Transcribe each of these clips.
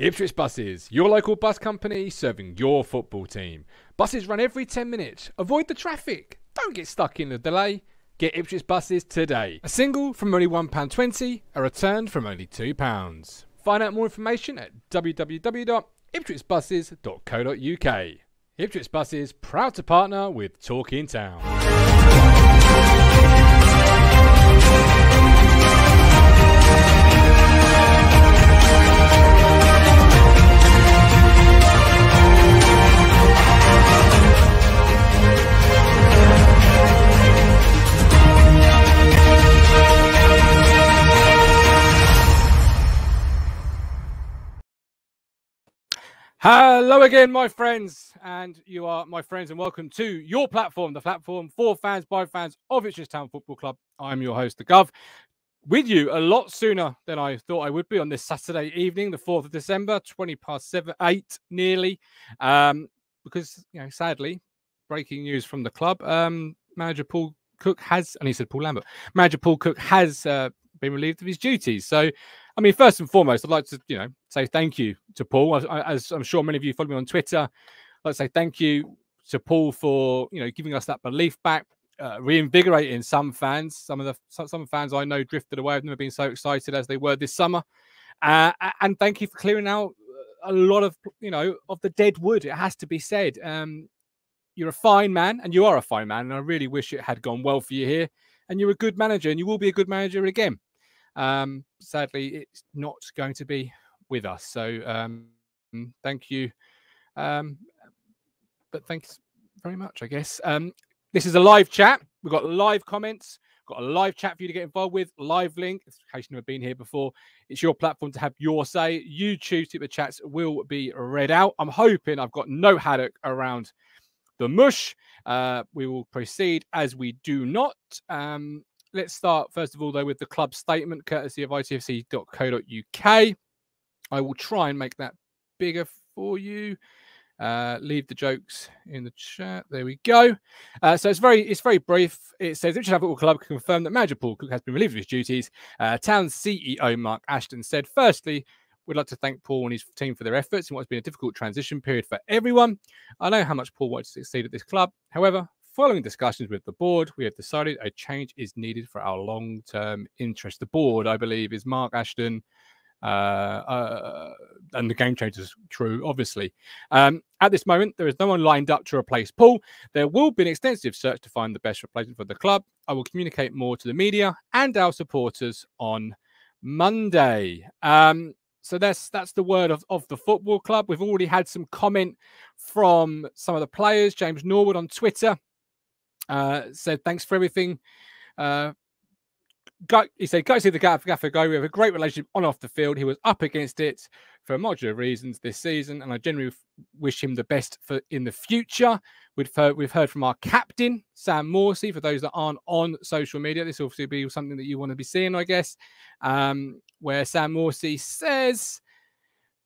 Ipswich Buses, your local bus company serving your football team. Buses run every 10 minutes. Avoid the traffic. Don't get stuck in the delay. Get Ipswich Buses today. A single from only £1.20, a return from only £2. Find out more information at www.ipswichbuses.co.uk. Ipswich Buses, proud to partner with Talking Town. Hello again, my friends, and you are my friends, and welcome to your platform, the platform for fans by fans of Ipswich Town Football Club. I'm your host, the Gov, with you a lot sooner than I thought I would be on this Saturday evening, the 4th of December, 20 past 7, 8 nearly. Um, because, you know, sadly, breaking news from the club, um, manager Paul Cook has, and he said Paul Lambert, manager Paul Cook has uh, been relieved of his duties. So, I mean, first and foremost, I'd like to, you know, say thank you to Paul. As, as I'm sure many of you follow me on Twitter, I'd like to say thank you to Paul for, you know, giving us that belief back, uh, reinvigorating some fans. Some of the some, some fans I know drifted away. I've never been so excited as they were this summer. Uh, and thank you for clearing out a lot of, you know, of the dead wood. It has to be said. Um, you're a fine man, and you are a fine man, and I really wish it had gone well for you here. And you're a good manager, and you will be a good manager again. Um, sadly, it's not going to be with us. So um, thank you. Um, but thanks very much, I guess. Um, this is a live chat. We've got live comments, got a live chat for you to get involved with, live link. In case you've never been here before, it's your platform to have your say. You choose the chats will be read out. I'm hoping I've got no haddock around the mush. Uh, we will proceed as we do not. Um, let's start first of all though with the club statement courtesy of itfc.co.uk i will try and make that bigger for you uh, leave the jokes in the chat. There we go. Uh, so it's very it's very brief. It says Ipswich Football Club can confirm that manager Paul Cook has been relieved of his duties. Uh, Town's CEO Mark Ashton said, firstly, we'd like to thank Paul and his team for their efforts in what's been a difficult transition period for everyone. I know how much Paul wanted to succeed at this club. However, Following discussions with the board, we have decided a change is needed for our long term interest. The board, I believe, is Mark Ashton. Uh, uh, and the game change is true, obviously. Um, at this moment, there is no one lined up to replace Paul. There will be an extensive search to find the best replacement for the club. I will communicate more to the media and our supporters on Monday. Um, so that's that's the word of, of the football club. We've already had some comment from some of the players. James Norwood on Twitter uh, said, thanks for everything. Uh, go, he said, go see the Gaffer go. We have a great relationship on off the field. He was up against it for a modular reasons this season, and I generally wish him the best for in the future. We've heard, we've heard from our captain, Sam Morsy. For those that aren't on social media, this will obviously be something that you want to be seeing, I guess, um, where Sam Morsy says,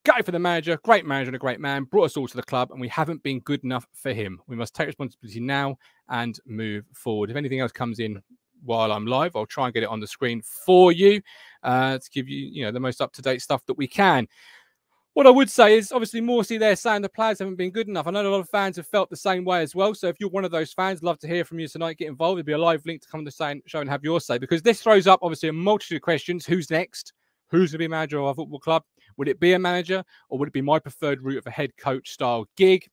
Guy for the manager, great manager and a great man, brought us all to the club, and we haven't been good enough for him. We must take responsibility now and move forward. If anything else comes in while I'm live, I'll try and get it on the screen for you uh, to give you, you know, the most up to date stuff that we can. What I would say is obviously Morsy there saying the players haven't been good enough. I know a lot of fans have felt the same way as well. So if you're one of those fans, love to hear from you tonight. Get involved. There'll be a live link to come to the same show and have your say because this throws up obviously a multitude of questions. Who's next? Who's going to be manager of our football club? Would it be a manager or would it be my preferred route of a head coach style gig?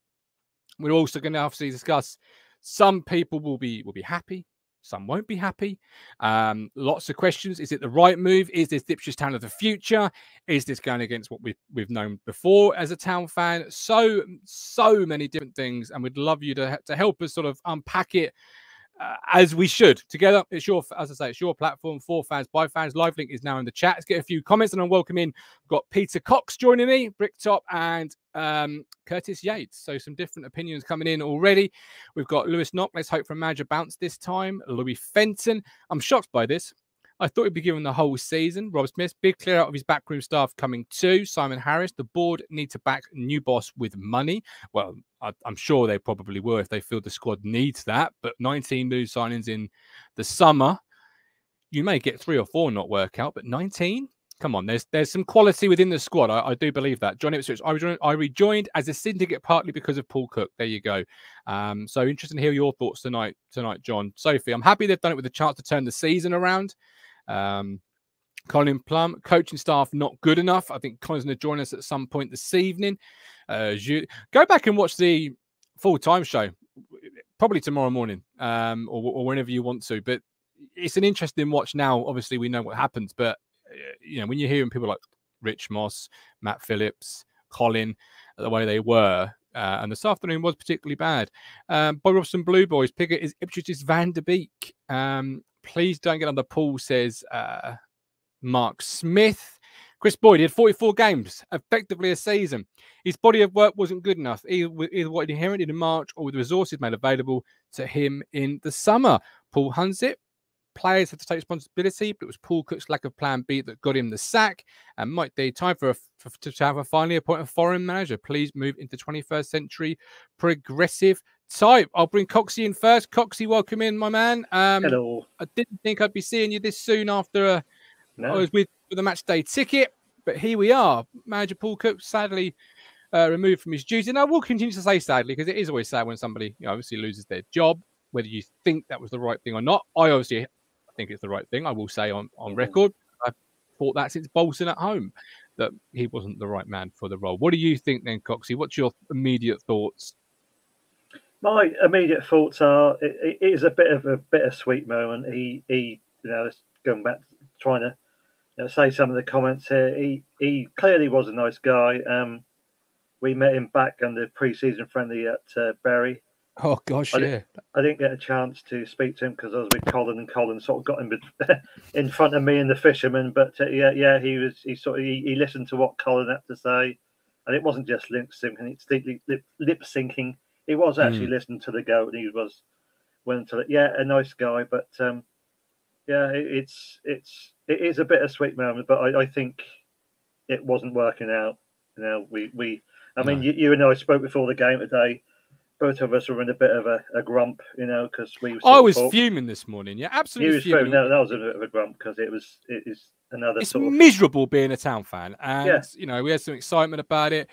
We're also going to obviously discuss some people will be will be happy, some won't be happy. Um, lots of questions. Is it the right move? Is this Ipswich Town of the future? Is this going against what we've we've known before as a town fan? So so many different things, and we'd love you to to help us sort of unpack it uh, as we should together. It's your, as I say, it's your platform for fans by fans. Live link is now in the chat. Let's get a few comments and I'm welcoming. In. Got Peter Cox joining me, Bricktop, and um, Curtis Yates. So some different opinions coming in already. We've got Lewis Knock. Let's hope for a manager bounce this time. Louis Fenton. I'm shocked by this. I thought he'd be given the whole season. Rob Smith, big clear out of his backroom staff coming too. Simon Harris, the board need to back new boss with money. Well, I, am sure they probably were if they feel the squad needs that. But 19 new signings in the summer, you may get three or four not work out, but 19 come on, there's there's some quality within the squad. I, I do believe that. John Ipswich, I rejoined, I rejoined as a syndicate partly because of Paul Cook. There you go. Um, so interesting to hear your thoughts tonight, tonight, John. Sophie, I'm happy they've done it with a chance to turn the season around. Um, Colin Plum, coaching staff not good enough. I think Colin's going to join us at some point this evening. Uh, go back and watch the full time show, probably tomorrow morning um, or, or whenever you want to. But it's an interesting watch now. Obviously, we know what happens, but uh, you know when you're hearing people like Rich Moss, Matt Phillips, Colin, the way they were, uh, and this afternoon was particularly bad. Um, Bob Robson Blue Boys, Piggott is Ipswich's Van de Beek. Um, please don't get under Paul, says uh, Mark Smith. Chris Boyd he had 44 games, effectively a season. His body of work wasn't good enough, either, with either what he inherited in March or with the resources made available to him in the summer. Paul Hunsit, players had to take responsibility, but it was Paul Cook's lack of plan B that got him the sack. And Mike D, time for, a, for to have a finally appoint a foreign manager. Please move into 21st century progressive type. I'll bring Coxie in first. Coxie, welcome in, my man. Um, Hello. I didn't think I'd be seeing you this soon after a no. I was with, with a match day ticket, but here we are. Manager Paul Cook sadly uh, removed from his duty. And I will continue to say sadly because it is always sad when somebody you know, obviously loses their job, whether you think that was the right thing or not. I obviously think it's the right thing. I will say on, on record. I've thought that since Bolton at home that he wasn't the right man for the role. What do you think then, Coxie? What's your immediate thoughts? My immediate thoughts are it, it is a bit of a bittersweet moment. He, he, you know, going back trying to say some of the comments here. He he clearly was a nice guy. Um, we met him back on the pre-season friendly at uh, Bury. Oh gosh, I yeah. Didn't, I didn't get a chance to speak to him because I was with Colin, and Colin sort of got him in front of me and the fisherman. But uh, yeah, yeah, he was. He sort of he, he, listened to what Colin had to say, and it wasn't just lip syncing. It's lip, lip syncing. He was actually mm. listening to the goat, and he was went to it. Yeah, a nice guy, but um, yeah, it, it's it's it is a bittersweet moment, but I, I think it wasn't working out. You know, we we I mean, no. you, you and I spoke before the game today. Both of us were in a bit of a, a grump, you know, because we. I was thought, fuming this morning. Yeah, absolutely. was fuming. No, that was a bit of a grump because it was it is another. It's sort of... miserable being a town fan, and yeah. you know we had some excitement about it.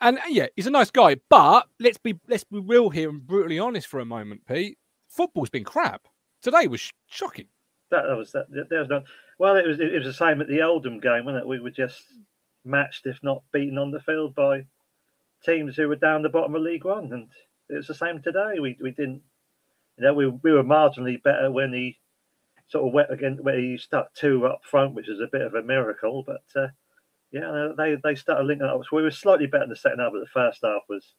And uh, yeah, he's a nice guy, but let's be let's be real here and brutally honest for a moment, Pete. Football's been crap. Today was shocking that, that was that. There was no. Well, it was it was the same at the Oldham game, wasn't it? We were just matched, if not beaten, on the field by teams who were down the bottom of League One, and it was the same today. We we didn't, you know, we we were marginally better when he sort of went again where he stuck two up front, which is a bit of a miracle. But uh, yeah, they they started linking up. So we were slightly better in the second half, but the first half was,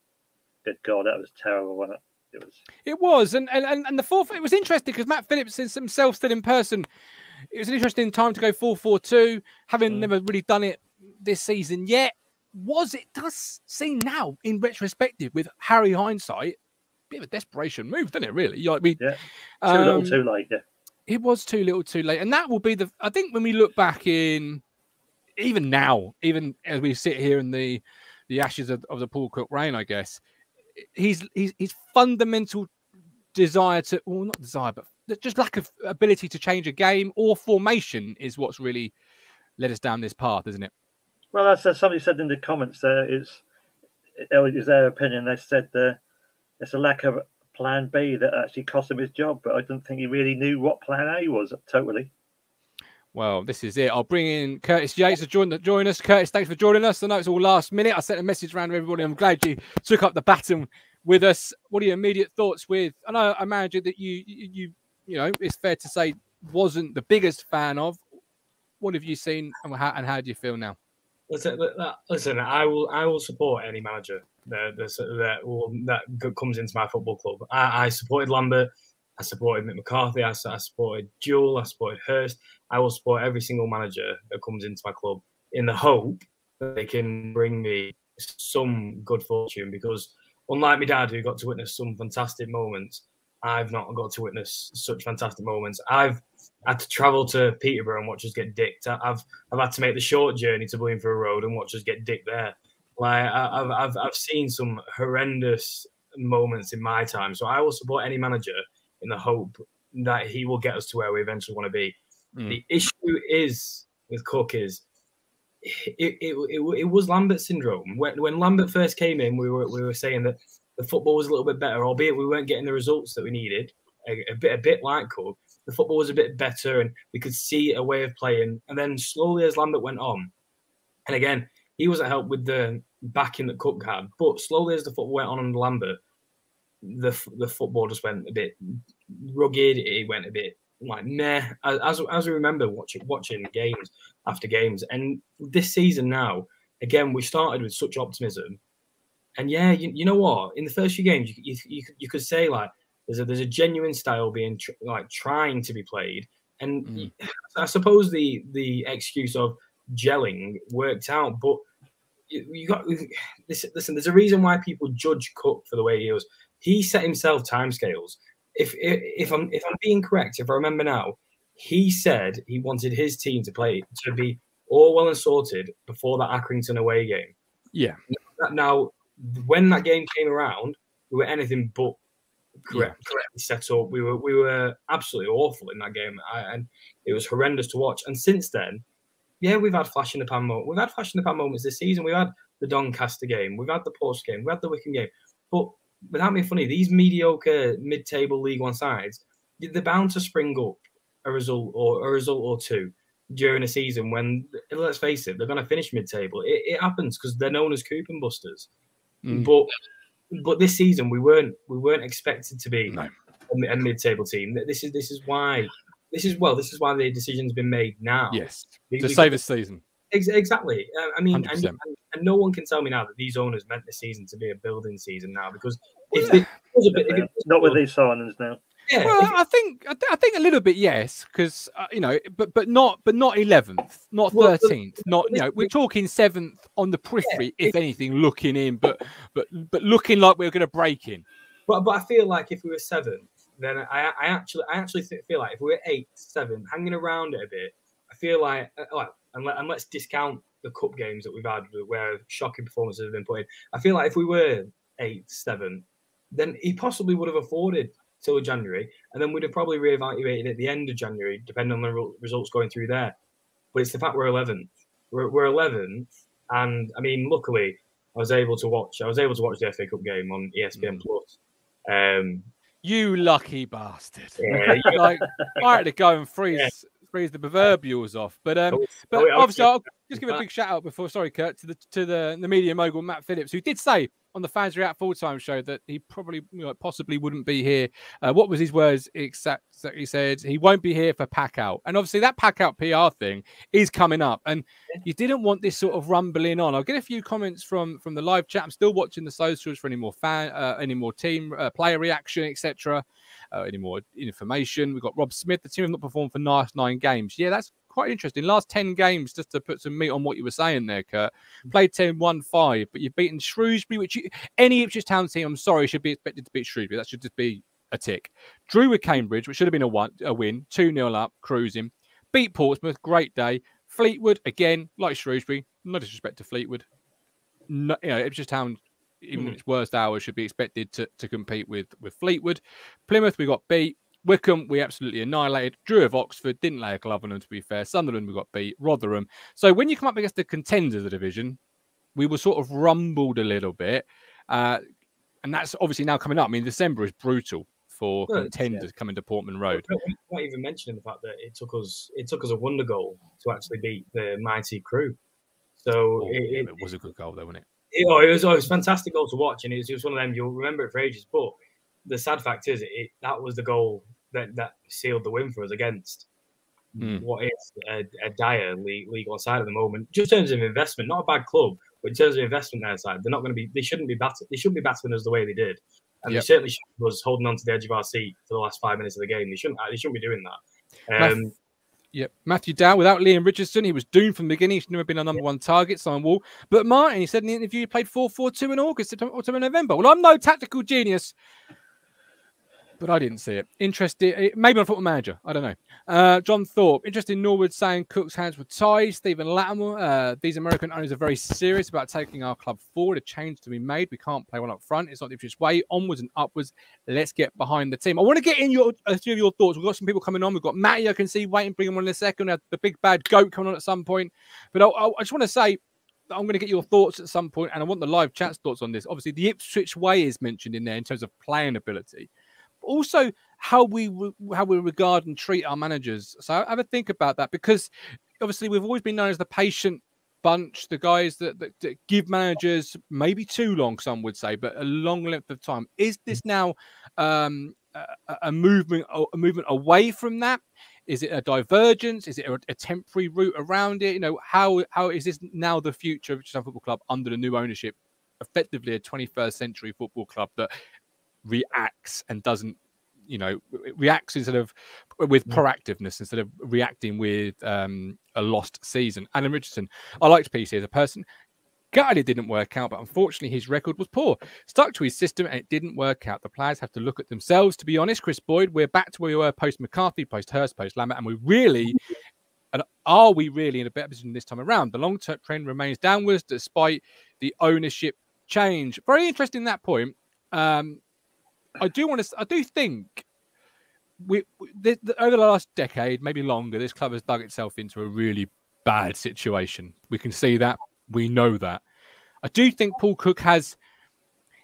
good God, that was terrible, wasn't it? It was. It was, and and and the fourth. It was interesting because Matt Phillips himself still in person. It was an interesting time to go four four two, having mm. never really done it this season yet. Was it does seem now in retrospective with Harry hindsight, bit of a desperation move, didn't it? Really, like we, yeah, too um, little, too late. Yeah, it was too little, too late, and that will be the. I think when we look back in, even now, even as we sit here in the the ashes of, of the Paul Cook reign, I guess he's he's his fundamental desire to well not desire but just lack of ability to change a game or formation is what's really led us down this path isn't it well uh, somebody said in the comments there is is their opinion they said uh, it's a lack of plan b that actually cost him his job but i don't think he really knew what plan a was totally well, this is it. I'll bring in Curtis Yates to join, join us. Curtis, thanks for joining us. I know it's all last minute. I sent a message around to everybody. I'm glad you took up the baton with us. What are your immediate thoughts with? I know a manager that you, you, you, know, it's fair to say wasn't the biggest fan of. What have you seen, and how, and how do you feel now? Listen, listen, I will, I will support any manager that that, will, that comes into my football club. I, I supported Lambert. I supported Mick McCarthy. I, I supported Jewell. I supported Hurst. I will support every single manager that comes into my club in the hope that they can bring me some good fortune because unlike my dad who got to witness some fantastic moments, I've not got to witness such fantastic moments. I've had to travel to Peterborough and watch us get dicked. I've I've had to make the short journey to Bloomfield Road and watch us get dicked there. Like I've I've I've seen some horrendous moments in my time. So I will support any manager in the hope that he will get us to where we eventually want to be. Mm. The issue is with Cook is it, it, it, it was Lambert syndrome. When, when Lambert first came in, we were we were saying that the football was a little bit better, albeit we weren't getting the results that we needed. A, a bit a bit like Cook, the football was a bit better, and we could see a way of playing. And then slowly, as Lambert went on, and again, he wasn't helped with the backing that Cook had, but slowly as the football went on under Lambert, the the football just went a bit rugged. It went a bit like meh. As as we remember watching watching games after games, and this season now, again, we started with such optimism, and yeah, you, you know what? In the first few games, you, you, you could say like there's a there's a genuine style being tr- like trying to be played, and mm. I suppose the the excuse of gelling worked out, but you, you got listen, listen. There's a reason why people judge Cook for the way he was. He set himself timescales if, if I'm if I'm being correct, if I remember now, he said he wanted his team to play to be all well and sorted before that Accrington away game. Yeah. Now, when that game came around, we were anything but correct, yeah. correctly set up. We were we were absolutely awful in that game, I, and it was horrendous to watch. And since then, yeah, we've had flash in the pan moments. We've had flash in the pan moments this season. We've had the Doncaster game. We've had the Porsche game. We've had the Wycombe game. But without being funny, these mediocre mid-table League One sides, they're bound to spring up a result or a result or two during a season when, let's face it, they're going to finish mid-table. It, it happens because they're known as coupon busters. Mm. But but this season we weren't we weren't expected to be no. a, a, mid-table team. This is this is why this is well this is why the decision's been made now. Yes, to save a season. Exactly. Uh, I mean, and, and, and, no one can tell me now that these owners meant the season to be a building season now because if it was a bit, if it was not with these signings now. Yeah, well, I think I think a little bit yes, because uh, you know, but but not but not eleventh, not thirteenth, well, not you know, we're talking seventh on the periphery, yeah, if anything, looking in, but but but looking like we are going to break in. But but I feel like if we were seventh, then I I actually I actually feel like if we were eighth, seventh, hanging around it a bit, I feel like uh, and, let, and let's discount the cup games that we've had where shocking performances have been put in. I feel like if we were eighth, seventh, then he possibly would have afforded till January, and then we'd have probably reevaluated at the end of January, depending on the re- results going through there. But it's the fact we're 11th. We're, we're 11th, and I mean, luckily, I was able to watch. I was able to watch the FA Cup game on ESPN mm. Plus. Um, you lucky bastard! Yeah, like I had to go and freeze yeah freeze the proverbials off. But um, but obviously, I'll just give a big shout out before. Sorry, Kurt, to the to the the media mogul Matt Phillips, who did say on the Fans React full time show that he probably you know, possibly wouldn't be here. Uh, what was his words? Exactly He said he won't be here for pack out, and obviously that pack out PR thing is coming up, and you didn't want this sort of rumbling on. I'll get a few comments from from the live chat. I'm still watching the socials for any more fan, uh, any more team uh, player reaction, etc uh, any more information. We've got Rob Smith. The team have not performed for last nine games. Yeah, that's quite interesting. Last 10 games, just to put some meat on what you were saying there, Kurt. Played 10, 1 5, but you've beaten Shrewsbury, which you, any Ipswich Town team, I'm sorry, should be expected to beat Shrewsbury. That should just be a tick. Drew with Cambridge, which should have been a, one, a win, 2 0 up, cruising. Beat Portsmouth, great day. Fleetwood, again, like Shrewsbury, no disrespect to Fleetwood. No, you know, Ipswich Town even in hmm. its worst hours, should be expected to, to compete with with Fleetwood. Plymouth, we got beat. Wycombe, we absolutely annihilated. Drew of Oxford didn't lay a glove on them, to be fair. Sunderland, we got beat. Rotherham. So when you come up against the contenders of the division, we were sort of rumbled a little bit. Uh, and that's obviously now coming up. I mean, December is brutal for contenders yeah. coming to Portman Road. Not even mentioning the fact that it took us it took us a wonder goal to actually beat the mighty crew. So oh, it, it, was a good goal, though, wasn't it? It, oh, it was oh, it was fantastic goal to watch, and it was, it was one of them you'll remember it for ages. But the sad fact is, it, that was the goal that, that sealed the win for us against mm. what is a, a dire league, league on side at the moment. Just in terms of investment, not a bad club, but in terms of investment their side, they're not going to be. They shouldn't be battering. They shouldn't be battering us the way they did, and yep. they certainly was holding on to the edge of our seat for the last five minutes of the game. They shouldn't. They shouldn't be doing that. Um, Yep. Matthew Dow, without Leam Richardson, he was doomed from the beginning. He's never been a number one target, Simon Wall. But Martin, he said in the interview he played 4 4 2 in August, September, October, November. Well, I'm no tactical genius. But I didn't see it. Interesting. Maybe on Football Manager. I don't know. Uh, John Thorpe. Interesting. Norwood saying Cook's hands were tied. Stephen Latimer. Uh, these American owners are very serious about taking our club forward. A change to be made. We can't play one up front. It's not the easiest way. Onwards and upwards. Let's get behind the team. I want to get in your a few of your thoughts. We've got some people coming on. We've got Matty. I can see waiting. Bring him on in a second. The big bad goat coming on at some point. But I, I just want to say I'm going to get your thoughts at some point, and I want the live chat's thoughts on this. Obviously, the Ipswich way is mentioned in there in terms of playing ability also how we how we regard and treat our managers. So have a think about that because obviously we've always been known as the patient bunch, the guys that, that, that, give managers maybe too long, some would say, but a long length of time. Is this now um, a, a, movement a movement away from that? Is it a divergence? Is it a, a, temporary route around it? You know, how how is this now the future of Richardson Football Club under the new ownership? Effectively, a 21st century football club that reacts and doesn't you know reacts instead of with proactiveness instead of reacting with um, a lost season. Alan Richardson, I liked PC as a person. Gutted it didn't work out, but unfortunately his record was poor. Stuck to his system and it didn't work out. The players have to look at themselves. To be honest, Chris Boyd, we're back to where we were post McCarthy, post Hurst, post Lambert, and we really and are we really in a better position this time around? The long-term trend remains downwards despite the ownership change. Very interesting that point. Um, I do want to. I do think we, the, the, over the last decade, maybe longer, this club has dug itself into a really bad situation. We can see that. We know that. I do think Paul Cook has.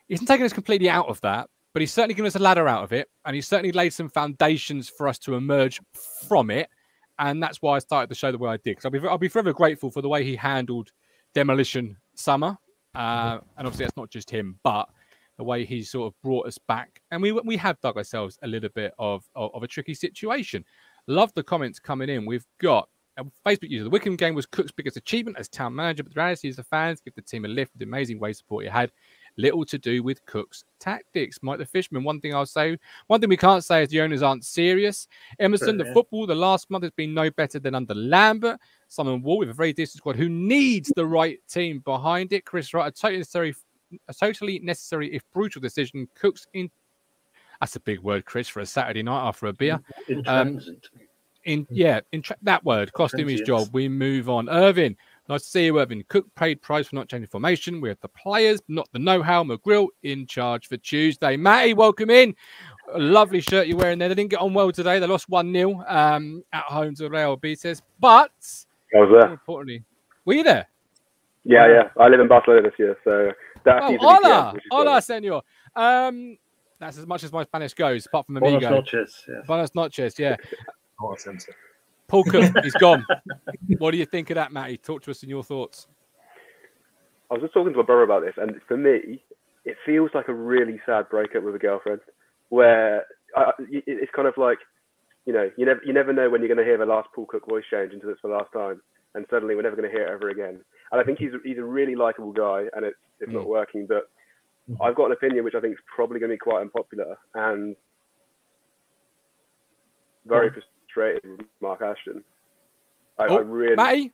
He's not taken us completely out of that, but he's certainly given us a ladder out of it, and he's certainly laid some foundations for us to emerge from it. And that's why I started the show the way I did. Because I'll be, I'll be forever grateful for the way he handled demolition summer. Uh, and obviously, that's not just him, but the way he sort of brought us back. And we we have dug ourselves a little bit of, of, of a tricky situation. Love the comments coming in. We've got a Facebook user. The Wycombe game was Cook's biggest achievement as town manager, but the reality is the fans give the team a lift with the amazing way support he had. Little to do with Cook's tactics. Mike the Fishman, one thing I'll say, one thing we can't say is the owners aren't serious. Emerson, the football, the last month has been no better than under Lambert. Simon Wall with a very decent squad who needs the right team behind it. Chris Wright, a totally necessary a totally necessary, if brutal, decision. Cooks in. That's a big word, Chris, for a Saturday night after a beer. In, um, in yeah, in tra- that word cost him his job. We move on. Irvin, nice to see you, Irvin. Cook paid price for not changing formation. We have the players, not the know-how. McGreal in charge for Tuesday. Matty, welcome in. A lovely shirt you're wearing there. They didn't get on well today. They lost 1 0 um, at home to Real Betis. But I was there. Importantly, were you there? Yeah, yeah. I live in Barcelona this year, so that oh, hola, hola, senor. Um, that's as much as my Spanish goes, apart from amigo. Buenos noches. Yeah. Buenos noches. Yeah. Paul Cook, he's gone. what do you think of that, Matty? Talk to us in your thoughts. I was just talking to my brother about this, and for me, it feels like a really sad breakup with a girlfriend, where I, it's kind of like, you know, you never you never know when you're going to hear the last Paul Cook voice change until it's the last time, and suddenly we're never going to hear it ever again. And I think he's he's a really likable guy, and it's it's mm. not working. But mm-hmm. I've got an opinion which I think is probably going to be quite unpopular and very mm. frustrated with Mark Ashton. I, oh, I really, Matty,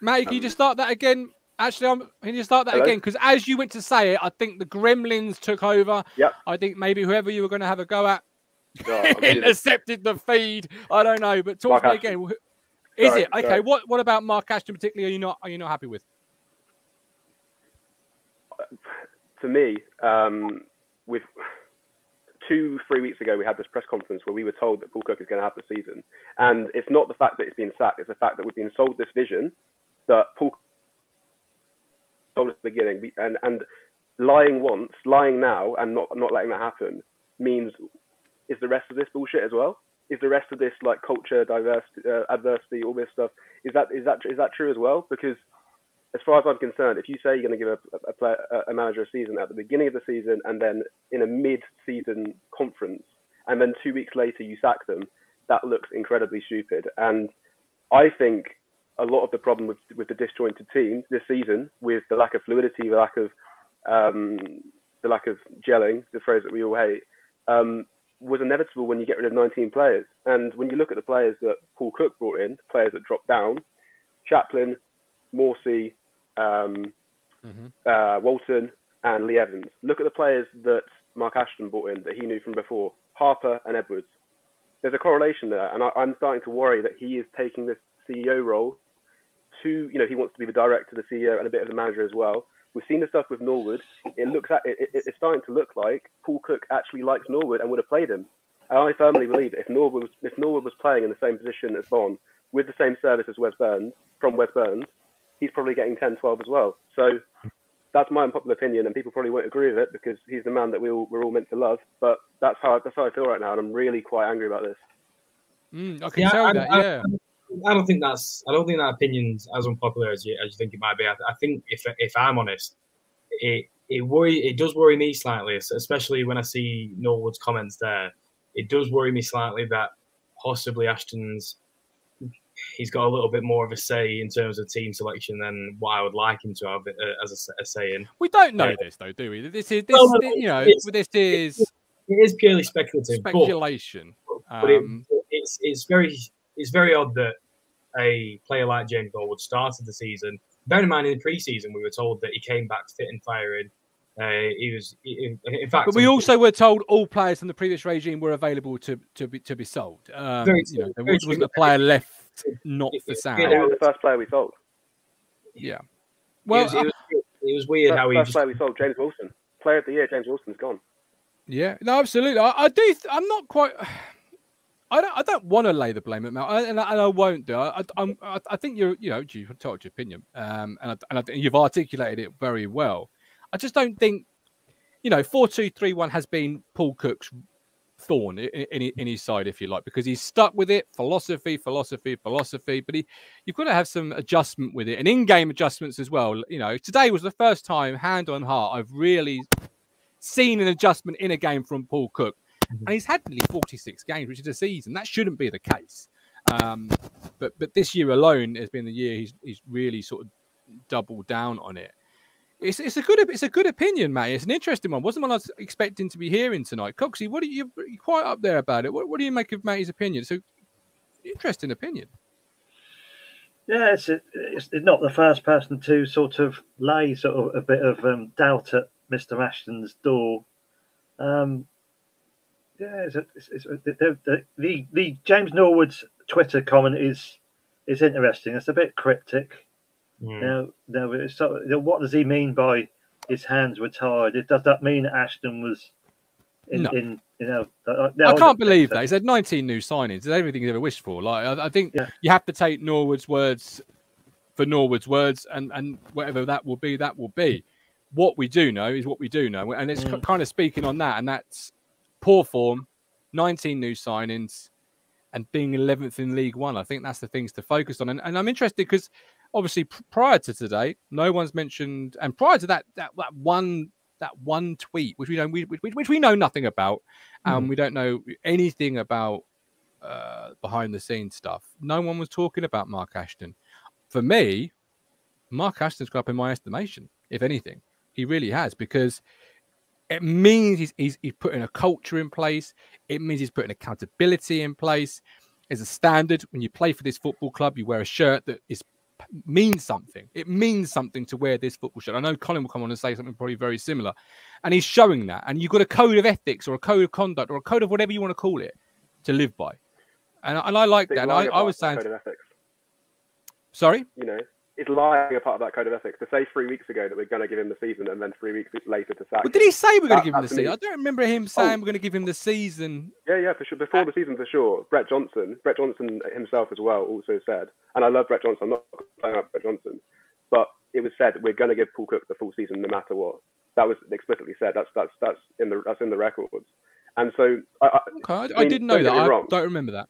Matty, can um, you just start that again? Actually, I'm, can you start that hello? again? Because as you went to say it, I think the Gremlins took over. Yeah. I think maybe whoever you were going to have a go at no, intercepted the feed. I don't know, but talk Mark to me Ashton. again. Is sorry, it okay? Sorry. What What about Mark Ashton particularly? Are you not Are you not happy with? For me, um, with two, three weeks ago, we had this press conference where we were told that Paul Cook is going to have the season, and it's not the fact that it's been sacked; it's the fact that we've been sold this vision that Paul told us at the beginning, and and lying once, lying now, and not not letting that happen means is the rest of this bullshit as well is the rest of this like culture, diversity, uh, adversity, all this stuff? Is that is that is that true as well? Because as far as I'm concerned, if you say you're going to give a, a, player, a manager a season at the beginning of the season and then in a mid-season conference, and then two weeks later you sack them, that looks incredibly stupid. And I think a lot of the problem with with the disjointed team this season, with the lack of fluidity, the lack of um, the lack of gelling, the phrase that we all hate, um, was inevitable when you get rid of 19 players. And when you look at the players that Paul Cook brought in, players that dropped down, Chaplin, Morsy, um, mm-hmm. uh, Walton, and Lee Evans. Look at the players that Mark Ashton brought in that he knew from before. Harper and Edwards. There's a correlation there, and I, I'm starting to worry that he is taking this CEO role to, you know, he wants to be the director, the CEO, and a bit of the manager as well. We've seen the stuff with Norwood. It looks at it, it, it's starting to look like Paul Cook actually likes Norwood and would have played him. And I firmly believe that if Norwood was if Norwood was playing in the same position as Bonne with the same service as Wes Burns from Wes Burns, he's probably getting 10, 12 as well. So that's my unpopular opinion, and people probably won't agree with it because he's the man that we all, we're all meant to love. But that's how that's how I feel right now, and I'm really quite angry about this. Mm, I can yeah, tell I, that. I, yeah. I don't think that's. I don't think that opinion's as unpopular as you as you think it might be. I, I think if if I'm honest, it it worry it does worry me slightly, especially when I see Norwood's comments there. It does worry me slightly that possibly Ashton's he's got a little bit more of a say in terms of team selection than what I would like him to have uh, as a, a say in. We don't know yeah. this though, do we? This is this, no, no, you know this is it is purely speculative speculation. But, but um, it, it's it's very it's very odd that a player like James Norwood started the season. Bear in mind, in the preseason, we were told that he came back fit and firing. Uh, he was, in, in fact, but we also were told all players from the previous regime were available to to be to be sold. Um, you know, there wasn't a player left not for Sam. He was the first player we sold. Yeah. Well, it was, it was, it was weird first, how he first just... player we sold, James Wilson, player of the year. James Wilson's gone. Yeah, no, absolutely. I, I do. Th- I'm not quite. I don't. I don't want to lay the blame at Mel, and, I, and I won't do. I, I, I think you're. You know, you told your opinion, um, and I, and I you've articulated it very well. I just don't think, you know, four two three one has been Paul Cook's thorn in, in, his side, if you like, because he's stuck with it. Philosophy, philosophy, philosophy. But he, you've got to have some adjustment with it, and in-game adjustments as well. You know, today was the first time, hand on heart, I've really seen an adjustment in a game from Paul Cook, mm-hmm. and he's had nearly 46 games, which is a season. That shouldn't be the case. Um, but but this year alone has been the year he's he's really sort of doubled down on it. It's, it's a good it's a good opinion, mate. It's an interesting one. Wasn't one I was expecting to be hearing tonight. Coxie, what are you you're quite up there about it? What, what do you make of Matty's opinion? An interesting opinion. Yeah, it's, it's not the first person to sort of lay sort of a bit of um, doubt at Mr. Ashton's door. Um, yeah, it's, it's, it's, the, the, the, the James Norwood's Twitter comment is is interesting. It's a bit cryptic. Mm. Now, now, so, what does he mean by his hands were tied? Does that mean Ashton was in, no. in you know? I can't believe that. He's had 19 new signings. It's everything he's ever wished for. Like, I, I think yeah. you have to take Norwood's words for Norwood's words, and and whatever that will be, that will be. What we do know is what we do know, and it's mm. kind of speaking on that, and that's poor form, 19 new signings, and being 11th in League One. I think that's the things to focus on, and, and I'm interested because obviously prior to today, no one's mentioned, and prior to that, that, that one that one tweet, which we know we, which, which we know nothing about, and um, mm. we don't know anything about uh, behind the scenes stuff. No one was talking about Mark Ashton. For me, Mark Ashton's gone up in my estimation, if anything. He really has, because it means he's, he's, he's putting a culture in place. It means he's putting accountability in place. As a standard, when you play for this football club, you wear a shirt that is means something. It means something to wear this football shirt. I know Colin will come on and say something probably very similar. And he's showing that. And you've got a code of ethics or a code of conduct or a code of whatever you want to call it to live by. And, and I like that. And I, I was saying. Sorry? You know, is lying a part of that code of ethics to say three weeks ago that we're going to give him the season and then three weeks later to sack. But did he say we're going to give him the season? I don't remember him saying oh. we're going to give him the season. Yeah, yeah, for sure. Before the season, for sure. Brett Johnson, Brett Johnson himself as well, also said, and I love Brett Johnson. I'm not playing up Brett Johnson, but it was said we're going to give Paul Cook the full season no matter what. That was explicitly said. That's that's that's in the that's in the records. And so, I, I, okay, I, I, mean, didn't know that. I don't remember that.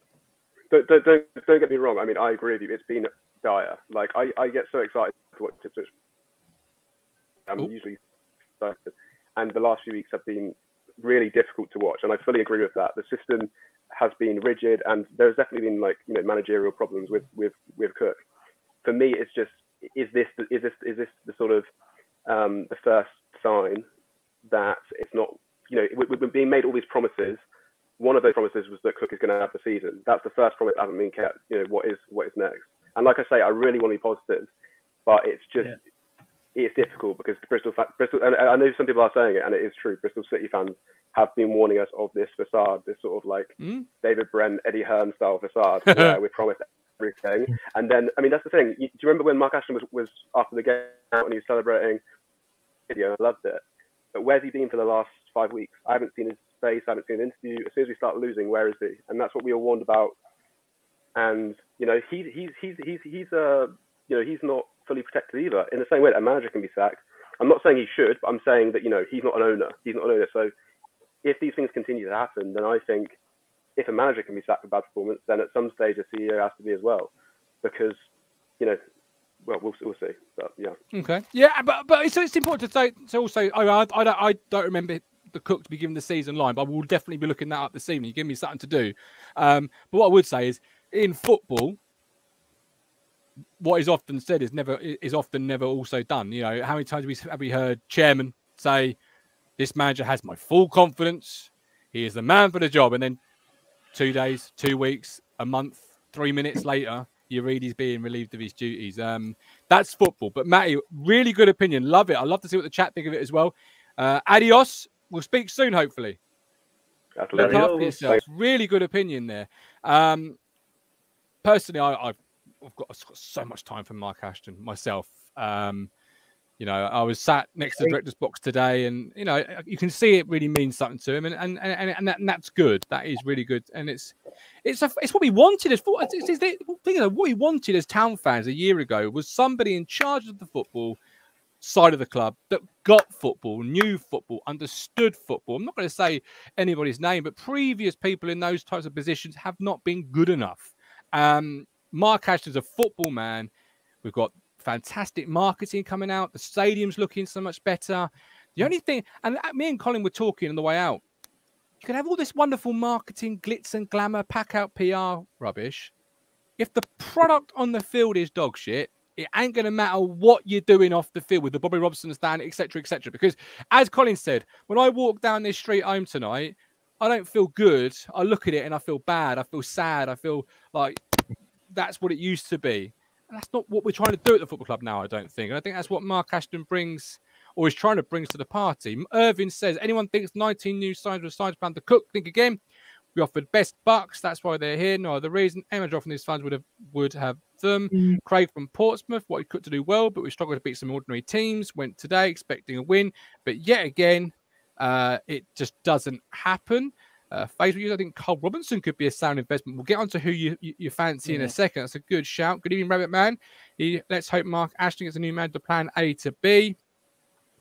Don't, don't, don't, don't get me wrong. I mean, I agree with you. It's been dire. Like I, I get so excited to watch Ipswich. I'm Ooh. usually excited, and the last few weeks have been really difficult to watch, and I fully agree with that. The system has been rigid, and there's definitely been like you know managerial problems with with with Cook. For me, it's just is this is this is this the sort of um, the first sign that it's not you know we're being made all these promises. One of those promises was that Cook is going to have the season. That's the first promise that hasn't been kept. You know what is what is next? And like I say, I really want to be positive, but it's just yeah. it's difficult because the Bristol, Bristol, and I know some people are saying it, and it is true. Bristol City fans have been warning us of this facade, this sort of like mm. David Brent, Eddie Hearn style facade, where we promise everything. And then, I mean, that's the thing. do you remember when Mark Ashton was, was after the game and he was celebrating video? I loved it. But where's he been for the last five weeks? I haven't seen his face. I haven't seen an interview. As soon as we start losing, where is he? And that's what we were warned about. And you know, he, he's he's he's he's uh you know he's not fully protected either. In the same way that a manager can be sacked. I'm not saying he should, but I'm saying that you know he's not an owner. He's not an owner. So if these things continue to happen, then I think if a manager can be sacked for bad performance, then at some stage a CEO has to be as well, because you know, well, we'll, we'll see. But yeah. Okay. Yeah, but but it's, it's important to say to also I, I, I don't I don't remember the cook to be given the season line, but I will definitely be looking that up this evening. You give me something to do. Um, but what I would say is in football, what is often said is never is often never also done. You know, how many times have we, have we heard chairman say, "This manager has my full confidence. He is the man for the job," and then two days, two weeks, a month, three minutes later, you read he's being relieved of his duties. Um, that's football. But Matty, really good opinion. Love it. I love to see what the chat think of it as well. Uh, adios. We'll speak soon, hopefully. Look after yourself. Really good opinion there. Um, personally, I, have got, I've got so much time for Mark Ashton myself. Um, you know, I was sat next to the director's box today, and you know, you can see it really means something to him, and and and, and, that, and that's good. That is really good, and it's it's a, it's what we wanted as it's, it's, it's, you know, what we wanted as town fans a year ago was somebody in charge of the football side of the club that got football, knew football, understood football. I'm not going to say anybody's name, but previous people in those types of positions have not been good enough. Um, Mark Ashton's a football man. We've got fantastic marketing coming out. The stadium's looking so much better. The only thing, and me and Colin were talking on the way out, you can have all this wonderful marketing, glitz and glamour, pack out PR rubbish. If the product on the field is dog shit, it ain't going to matter what you're doing off the field with the Bobby Robson stand, etc., etc. Because as Colin said, when I walk down this street home tonight, I don't feel good. I look at it and I feel bad. I feel sad. I feel like that's what it used to be. And that's not what we're trying to do at the football club now, I don't think. And I think that's what Mark Ashton brings or is trying to bring to the party. Irving says, anyone thinks 19 new signs with sides plan to cook, think again. We offered best bucks, that's why they're here. No other reason. Emma from these funds would have would have them. Mm. Craig from Portsmouth, what he could to do well, but we struggled to beat some ordinary teams. Went today expecting a win, but yet again, uh, it just doesn't happen. Uh, I think Carl Robinson could be a sound investment. We'll get on to who you, you, you fancy yeah. in a second. That's a good shout. Good evening, Rabbit Man. He, let's hope Mark Ashton gets a new man to plan A to B.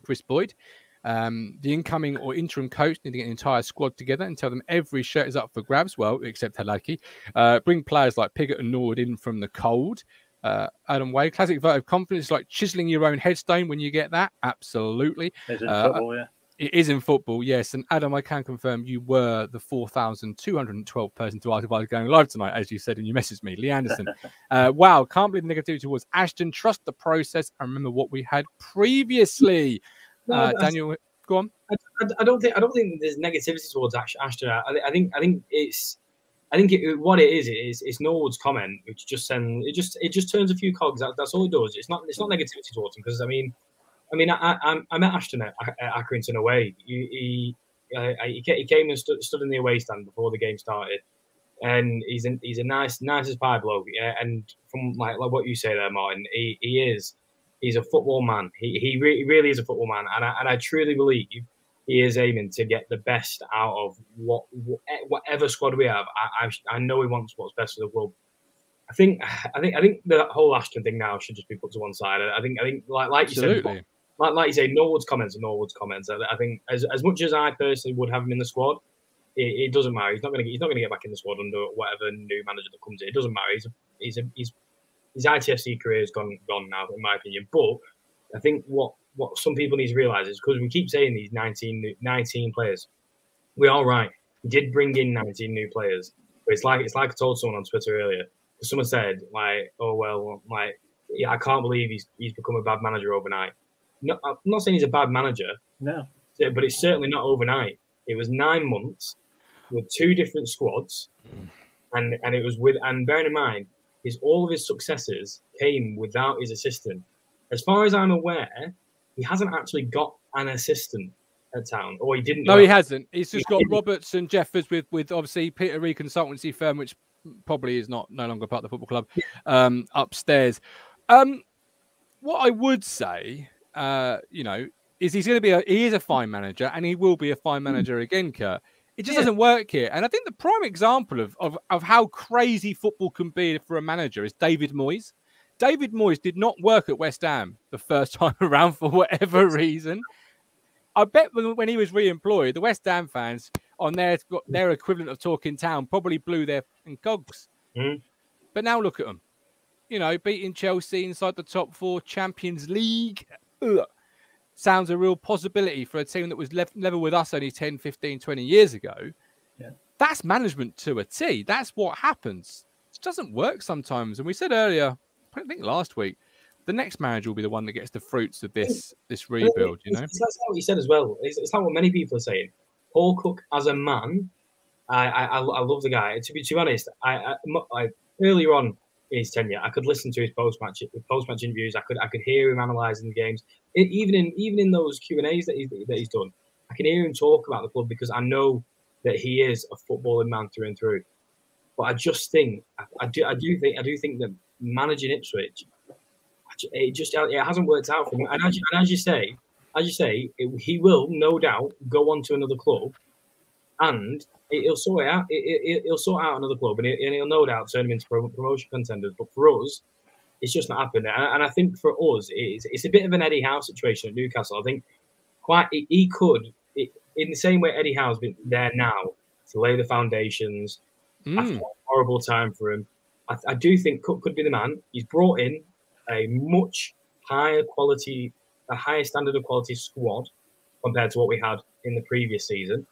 Chris Boyd. Um, the incoming or interim coach need to get an entire squad together and tell them every shirt is up for grabs. Well, except Hladky. Uh, bring players like Piggott and Nord in from the cold. Uh, Adam Way, classic vote of confidence, like chiseling your own headstone when you get that. Absolutely. Uh, football, yeah. It is in football, yes. And Adam, I can confirm you were the 4,212 person to ask if I was going live tonight, as you said, and you messaged me, Lee Anderson. uh, wow, can't believe the negativity towards Ashton. Trust the process and remember what we had previously. Uh, Daniel, go on. I, I, don't think I don't think there's negativity towards Ashton. I, I think I think it's I think it, what it is is it's Norwood's comment, which just send it just it just turns a few cogs. That, that's all it does. It's not it's not negativity towards him because I mean I mean, I, I, I met Ashton at, at Accrington away. He he, uh, he, came and stood, stood in the away stand before the game started, and he's a, he's a nice nice as pie bloke. Yeah, and from like, like what you say there, Martin, he, he is he's a football man. He he, re- really is a football man, and I, and I truly believe he is aiming to get the best out of what whatever squad we have. I I, I know he wants what's best for the club. I think I think I think the whole Ashton thing now should just be put to one side. I think I think like like you said, like, like you say, Norwood's comments are Norwood's comments. I, I, think as, as much as I personally would have him in the squad, it, it doesn't matter. He's not going to he's not going to get back in the squad under whatever new manager that comes in. It doesn't matter. He's a, he's a, he's his ITFC career is gone gone now, in my opinion. But I think what what some people need to realise is because we keep saying these 19, 19 players, we're right. We did bring in 19 new players, but it's like it's like I told someone on Twitter earlier. Someone said like, "Oh well, like yeah, I can't believe he's he's become a bad manager overnight." Not, I'm not saying he's a bad manager. No. But it's certainly not overnight. It was nine months with two different squads, and and it was with and bearing in mind, his all of his successes came without his assistant. As far as I'm aware, he hasn't actually got an assistant at Town, or he didn't. No, go he hasn't. He's just He got didn't. Roberts and Jeffers with with obviously Peter Reed consultancy firm, which probably is not no longer part of the football club, um, upstairs. Um, what I would say, uh, you know, is he's going to be a he is a fine manager, and he will be a fine manager again, Kurt. It just Yeah. doesn't work here, and I think the prime example of, of of how crazy football can be for a manager is David Moyes. David Moyes did not work at West Ham the first time around for whatever reason. I bet when, when he was re-employed, the West Ham fans on their their equivalent of talking town probably blew their cogs. Mm. But now look at them. You know, beating Chelsea inside the top four, Champions League. Ugh. Sounds a real possibility for a team that was lev- level with us only 10, 15, 20 years ago. Yeah. That's management to a T. That's what happens. It doesn't work sometimes. And we said earlier, I think last week, the next manager will be the one that gets the fruits of this this rebuild. You know, It's, that's what he said as well. It's, it's like what many people are saying. Paul Cook as a man, I I, I love the guy. To be to be honest, I, I, I earlier on his tenure, I could listen to his post match post match interviews. I could I could hear him analysing the games. E- even in even in those Q and A's that he's that he's done, I can hear him talk about the club because I know that he is a footballing man through and through. But I just think I, I do I do think I do think that managing Ipswich, it just it hasn't worked out for him. And as you, and as you say, as you say, it, he will no doubt go on to another club, and it, he'll sort it out. He'll sort out another club, and, he'll no doubt turn him into promotion contenders. But for us, it's just not happened. And, I think for us, it's, a bit of an Eddie Howe situation at Newcastle. I think quite he, could, in the same way Eddie Howe's been there now to lay the foundations. After Mm. a horrible time for him, I, I do think Cook could be the man. He's brought in a much higher quality, a higher standard of quality squad compared to what we had in the previous season.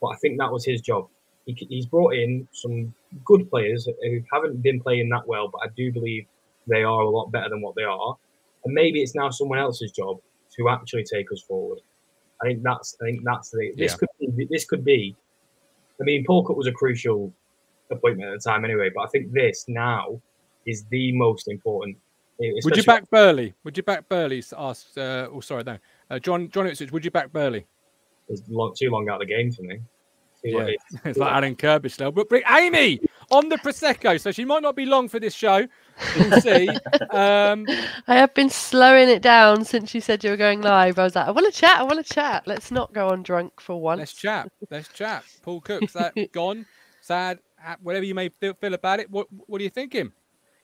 But I think that was his job. He, he's brought in some good players who haven't been playing that well, but I do believe they are a lot better than what they are. And maybe it's now someone else's job to actually take us forward. I think that's I think that's the this Yeah. could be this could be. I mean, Paul Cook was a crucial appointment at the time anyway, but I think this now is the most important. Would you back Burley? Would you back Burley? Asked. Uh, oh, sorry, no. Uh, John John Ipswich. Would you back Burley? It's long, too long out of the game for me. Too long- Yeah. It's like Alan Kirby now. But bring Amy on the prosecco, so she might not be long for this show. We'll see. um, I have been slowing it down since you said you were going live. I was like, I want to chat. I want to chat. Let's not go on drunk for once. let's chat. Let's chat. Paul Cook's that gone, sad, whatever you may feel, feel about it. What What are you thinking?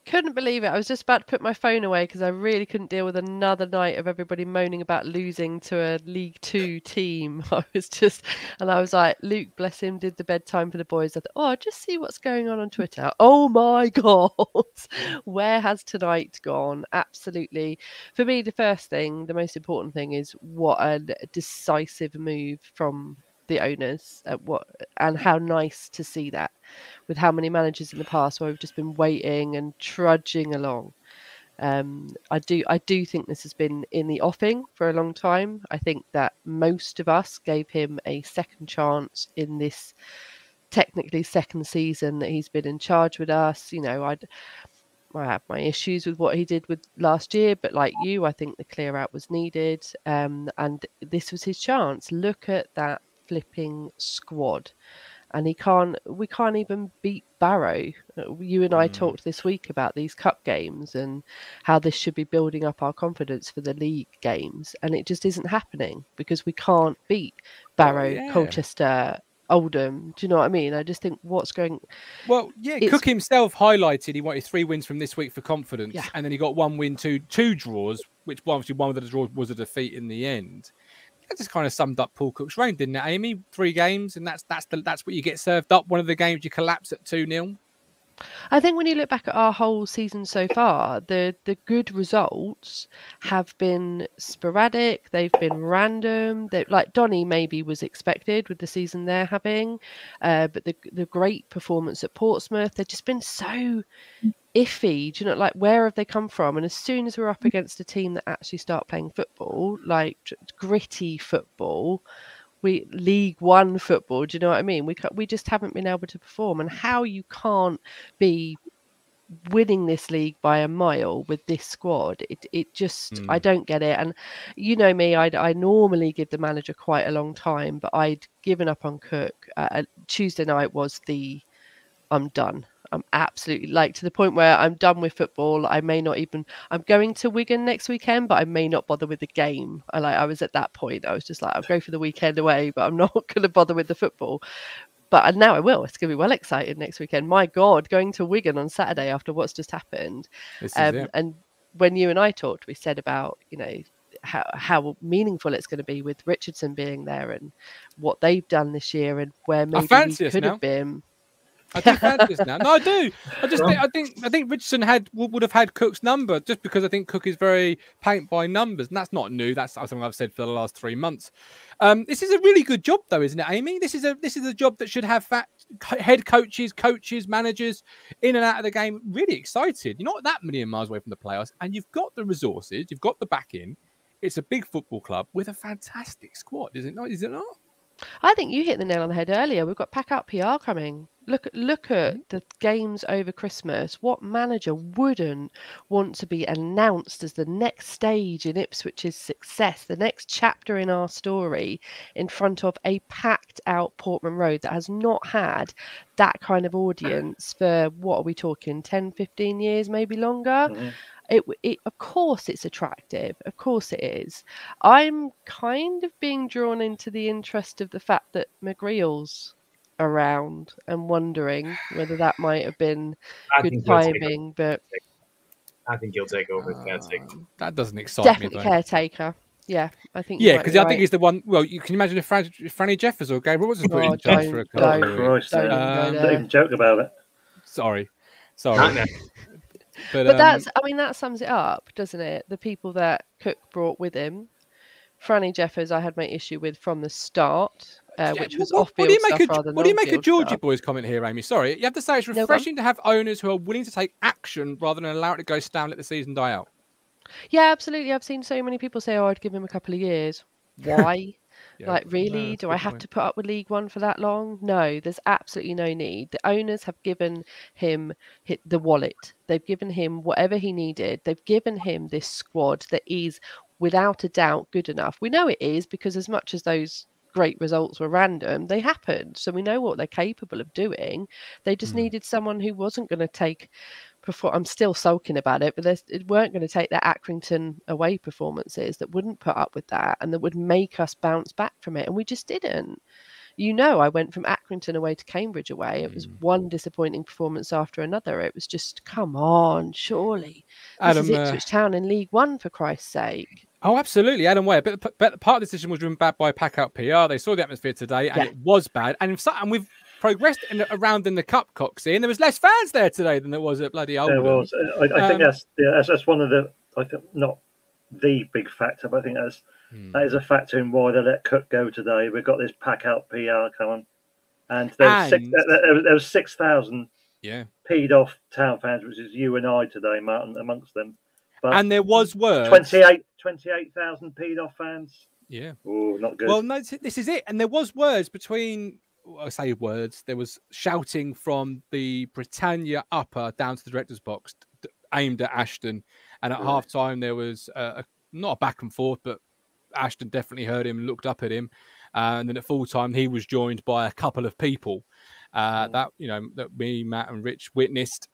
Couldn't believe it. I was just about to put my phone away because I really couldn't deal with another night of everybody moaning about losing to a League Two team. I was just, and I was like, Luke, bless him, did the bedtime for the boys. I thought, oh, just see what's going on on Twitter. Oh my God, where has tonight gone? Absolutely. For me, the first thing, the most important thing is what a decisive move from the owners. Uh, what and how nice to see that with how many managers in the past where we've just been waiting and trudging along. Um, I do I do think this has been in the offing for a long time. I think that most of us gave him a second chance in this technically second season that he's been in charge with us. You know, I'd I have my issues with what he did with last year, but like you, I think the clear out was needed. Um, and this was his chance. Look at that flipping squad and he can't we can't even beat barrow Uh, you and i Mm. talked this week about these cup games and how this should be building up our confidence for the league games and it just isn't happening because we can't beat barrow yeah. colchester oldham do you know what i mean i just think what's going Well, yeah, It's- Cook himself highlighted he wanted three wins from this week for confidence, Yeah. and then he got one win, two two draws, which obviously one of the draws was a defeat in the end. That just kind of summed up Paul Cook's reign, didn't it, Amy? Three games, and that's that's the that's what you get served up. One of the games you collapse at two 0 I think when you look back at our whole season so far, the the good results have been sporadic. They've been random. They like Donny maybe was expected with the season they're having, uh, but the the great performance at Portsmouth, they've just been so iffy. Do you know, like where have they come from? And as soon as we're up against a team that actually start playing football, like gritty football, we League One football. Do you know what I mean? We we just haven't been able to perform, and how you can't be winning this league by a mile with this squad. It it just I Mm. don't get it. And you know me, I I normally give the manager quite a long time, but I'd given up on Cook. Uh, uh, Tuesday night was the I'm done. I'm absolutely like to the point where I'm done with football. I may not even. I'm going to Wigan next weekend, but I may not bother with the game. I like. I was at that point. I was just like, I'll go for the weekend away, but I'm not going to bother with the football. But and now I will. It's going to be well excited next weekend. My God, going to Wigan on Saturday after what's just happened. This is Um, it. and when you and I talked, we said about you know how how meaningful it's going to be with Richardson being there and what they've done this year and where maybe we could now. have been. I do now. No, I do. I just think I think I think Richardson had would, would have had Cook's number just because I think Cook is very paint by numbers, and that's not new. That's something I've said for the last three months. Um, this is a really good job, though, isn't it, Amy? This is a this is a job that should have fat head coaches, coaches, managers in and out of the game really excited. You're not that many miles away from the playoffs, and you've got the resources, you've got the backing. It's a big football club with a fantastic squad, is it not? Is it not? I think you hit the nail on the head earlier. We've got pack up PR coming. Look at look Mm-hmm. at the games over Christmas. What manager wouldn't want to be announced as the next stage in Ipswich's success, the next chapter in our story, in front of a packed out Portman Road that has not had that kind of audience for what are we talking 10, 15 years, maybe longer? Mhm. it, it of course it's attractive of course it is i'm kind of being drawn into the interest of the fact that mcgreal's around and wondering whether that might have been I good think he'll take, timing but I think he'll take over as caretaker. Um, that doesn't excite definitely me. Though. caretaker yeah i think Yeah, because be I think he's the one. Well, you can imagine if, Fran, if Franny Jeffers or Gabriel Watson put Oh, in charge for a don't- couple. Christ, don't uh, even Um, don't even joke about it. Sorry, sorry. But, But um, that's, I mean, that sums it up, doesn't it? The people that Cook brought with him. Franny Jeffers, I had my issue with from the start, uh, yeah, which was what, off what do you field make a what do you make a Georgie stuff. boys comment here, Amy? Sorry, you have to say it's No, refreshing to have owners who are willing to take action rather than allow it to go stale let the season die out. Yeah, absolutely. I've seen so many people say, "Oh, I'd give him a couple of years." Why? Yeah, like, really? a Do I have point. to put up with League One for that long? No, there's absolutely no need. The owners have given him hit the wallet. They've given him whatever he needed. They've given him this squad that is, without a doubt, good enough. We know it is because as much as those great results were random, they happened. So we know what they're capable of doing. They just Mm. needed someone who wasn't going to take. Perfor- I'm still sulking about it, but they weren't going to take their Accrington away performances that wouldn't put up with that and that would make us bounce back from it. And we just didn't. You know, I went from Accrington away to Cambridge away. It was Mm. one disappointing performance after another. It was just, come on, surely. This Adam, is uh, Ipswich Town in League One, for Christ's sake. Oh, absolutely, Adam Ware. But, but part of the decision was driven bad by pack out PR. They saw the atmosphere today, and Yeah. it was bad. And, in fact, and we've progressed in, around in the cup, Coxie, and there was less fans there today than there was at bloody old. There was. I, I think Um, that's, yeah, that's that's one of the. I think not the big factor, but I think that's Hmm. that is a factor in why they let Cook go today. We've got this pack out PR coming, and there was. And- There, there, there was six thousand Yeah, peed off town fans, which is you and I today, Martin, amongst them. But and there was words. 28 28,000 peed off fans. Yeah. Oh, not good. Well, no, this is it. And there was words between. I say words. There was shouting from the Britannia upper down to the director's box, aimed at Ashton. And at Right. half time, there was uh, a, not a back and forth, but Ashton definitely heard him, looked up at him, uh, and then at full time, he was joined by a couple of people uh, Mm. that you know that me, Matt, and Rich witnessed.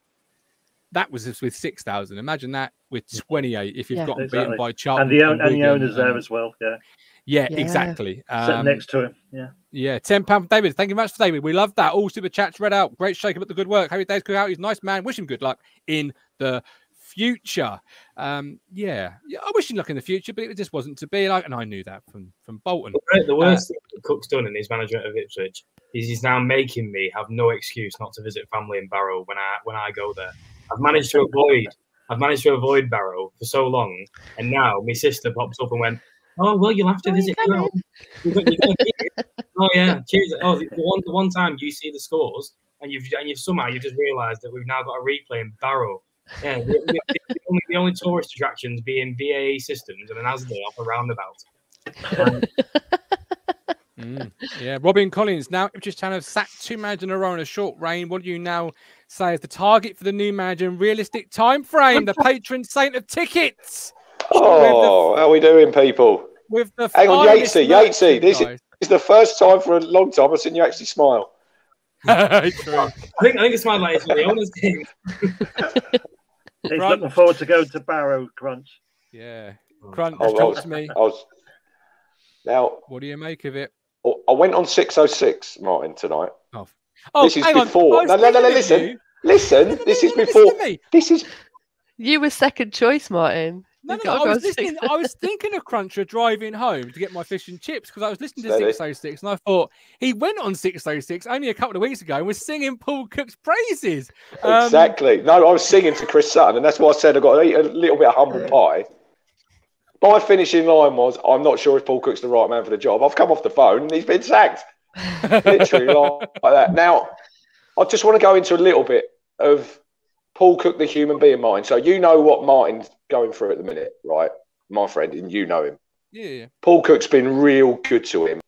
That was just with six thousand. Imagine that with twenty-eight. If you've Yeah. gotten Exactly. beaten by Charlton and the, own, and the owners there as well. Yeah. yeah, Yeah. exactly. Sitting Um, next to him. Yeah. yeah, ten pound for David. Thank you very much for David. We love that. All super chats read out. Great shake up at the good work. Happy days, cook out. He's a nice man. Wish him good luck in the future. Um, yeah, yeah. I wish him luck in the future, but it just wasn't to be. Like, and I knew that from from Bolton. The- The worst thing Cook's done in his management of Ipswich is he's now making me have no excuse not to visit family in Barrow when I when I go there. I've managed to avoid I've managed to avoid Barrow for so long, and now my sister pops up and went, "Oh well, you'll have to Oh, visit you're Barrow." You're gonna- you're gonna be here." oh yeah, cheers. Oh, the the one the one time you see the scores, and you've and you've somehow you just realised that we've now got a replay in Barrow. Yeah, the, the- the only, the only tourist attractions being BAE systems and an Asda off a roundabout. And Mm, yeah, Robin Collins. Now Ipswich Town have sacked two managers in a row in a short reign. What do you now say as the target for the new manager and realistic time frame, the patron saint of tickets. Oh, how are we doing, people? With the Hang on, finest Yatesy, Yatesy, this merchandise. It's the first time for a long time I've seen you actually smile. True. I think I think it's my like it's the owners' game. He's Right. looking forward to going to Barrow Crunch. Yeah. Crunch, Oh, talk well. to me. I was now. What do you make of it? I went on six oh six, Martin, tonight. Oh, This is hang before- I No, no, no, no, listen. you. Listen, this is before. This is You were second choice, Martin. No, no, no, I was listening. I was thinking of Cruncher driving home to get my fish and chips because I was listening to Steady. 606 and I thought he went on 606 only a couple of weeks ago and was singing Paul Cook's praises. Um, exactly. No, I was singing to Chris Sutton, and that's why I said I got to eat a little bit of humble pie. My finishing line was, "I'm not sure if Paul Cook's the right man for the job." I've come off the phone, and he's been sacked. Literally like, like that. Now, I just want to go into a little bit of Paul Cook, the human being, Martin. So you know what Martin's going through at the minute, right, my friend, and you know him. Yeah, yeah, Paul Cook's been real good to him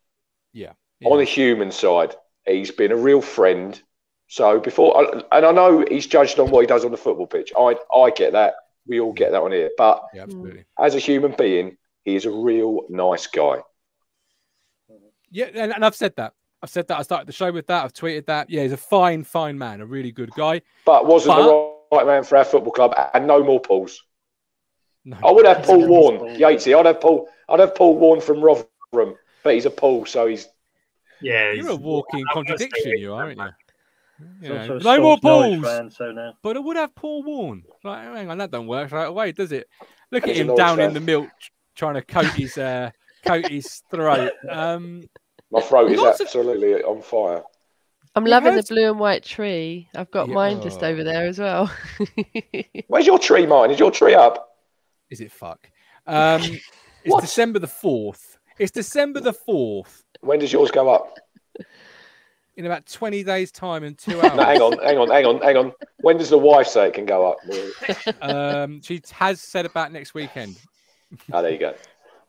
yeah. on the human side. He's been a real friend. So before, and I know he's judged on what he does on the football pitch. I I get that. We all get that on here. But yeah, as a human being, he is a real nice guy. Yeah, and, and I've said that. I've said that. I started the show with that. I've tweeted that. Yeah, he's a fine, fine man, a really good guy. But wasn't But- the right man for our football club, and no more Pauls. No, I would have Paul Warren, Paul. Yatesy. I'd have Paul. I'd have Paul Warren from Rotherham, but he's a Paul, so he's Yeah, you're a walking I'm gonna stay contradiction, you are, aren't you? He's You also no more staunch Norwich balls. fan, so now. But I would have Paul Warren. Like, hang on, that don't work right away, does it? Look at He's him Norwich down in the milk trying to coat his uh, coat his throat. Um, my throat is Lots of- absolutely on fire. I'm We've loving the blue and white tree. I've got Yeah, mine just over there as well. Where's your tree, Martin? Is your tree up? is it fuck? Um, it's December the fourth. It's December the fourth. When does yours go up? In about twenty days' time and two hours. No, hang on, hang on, hang on, hang on. When does the wife say it can go up? Um, she has said about next weekend, Oh, there you go.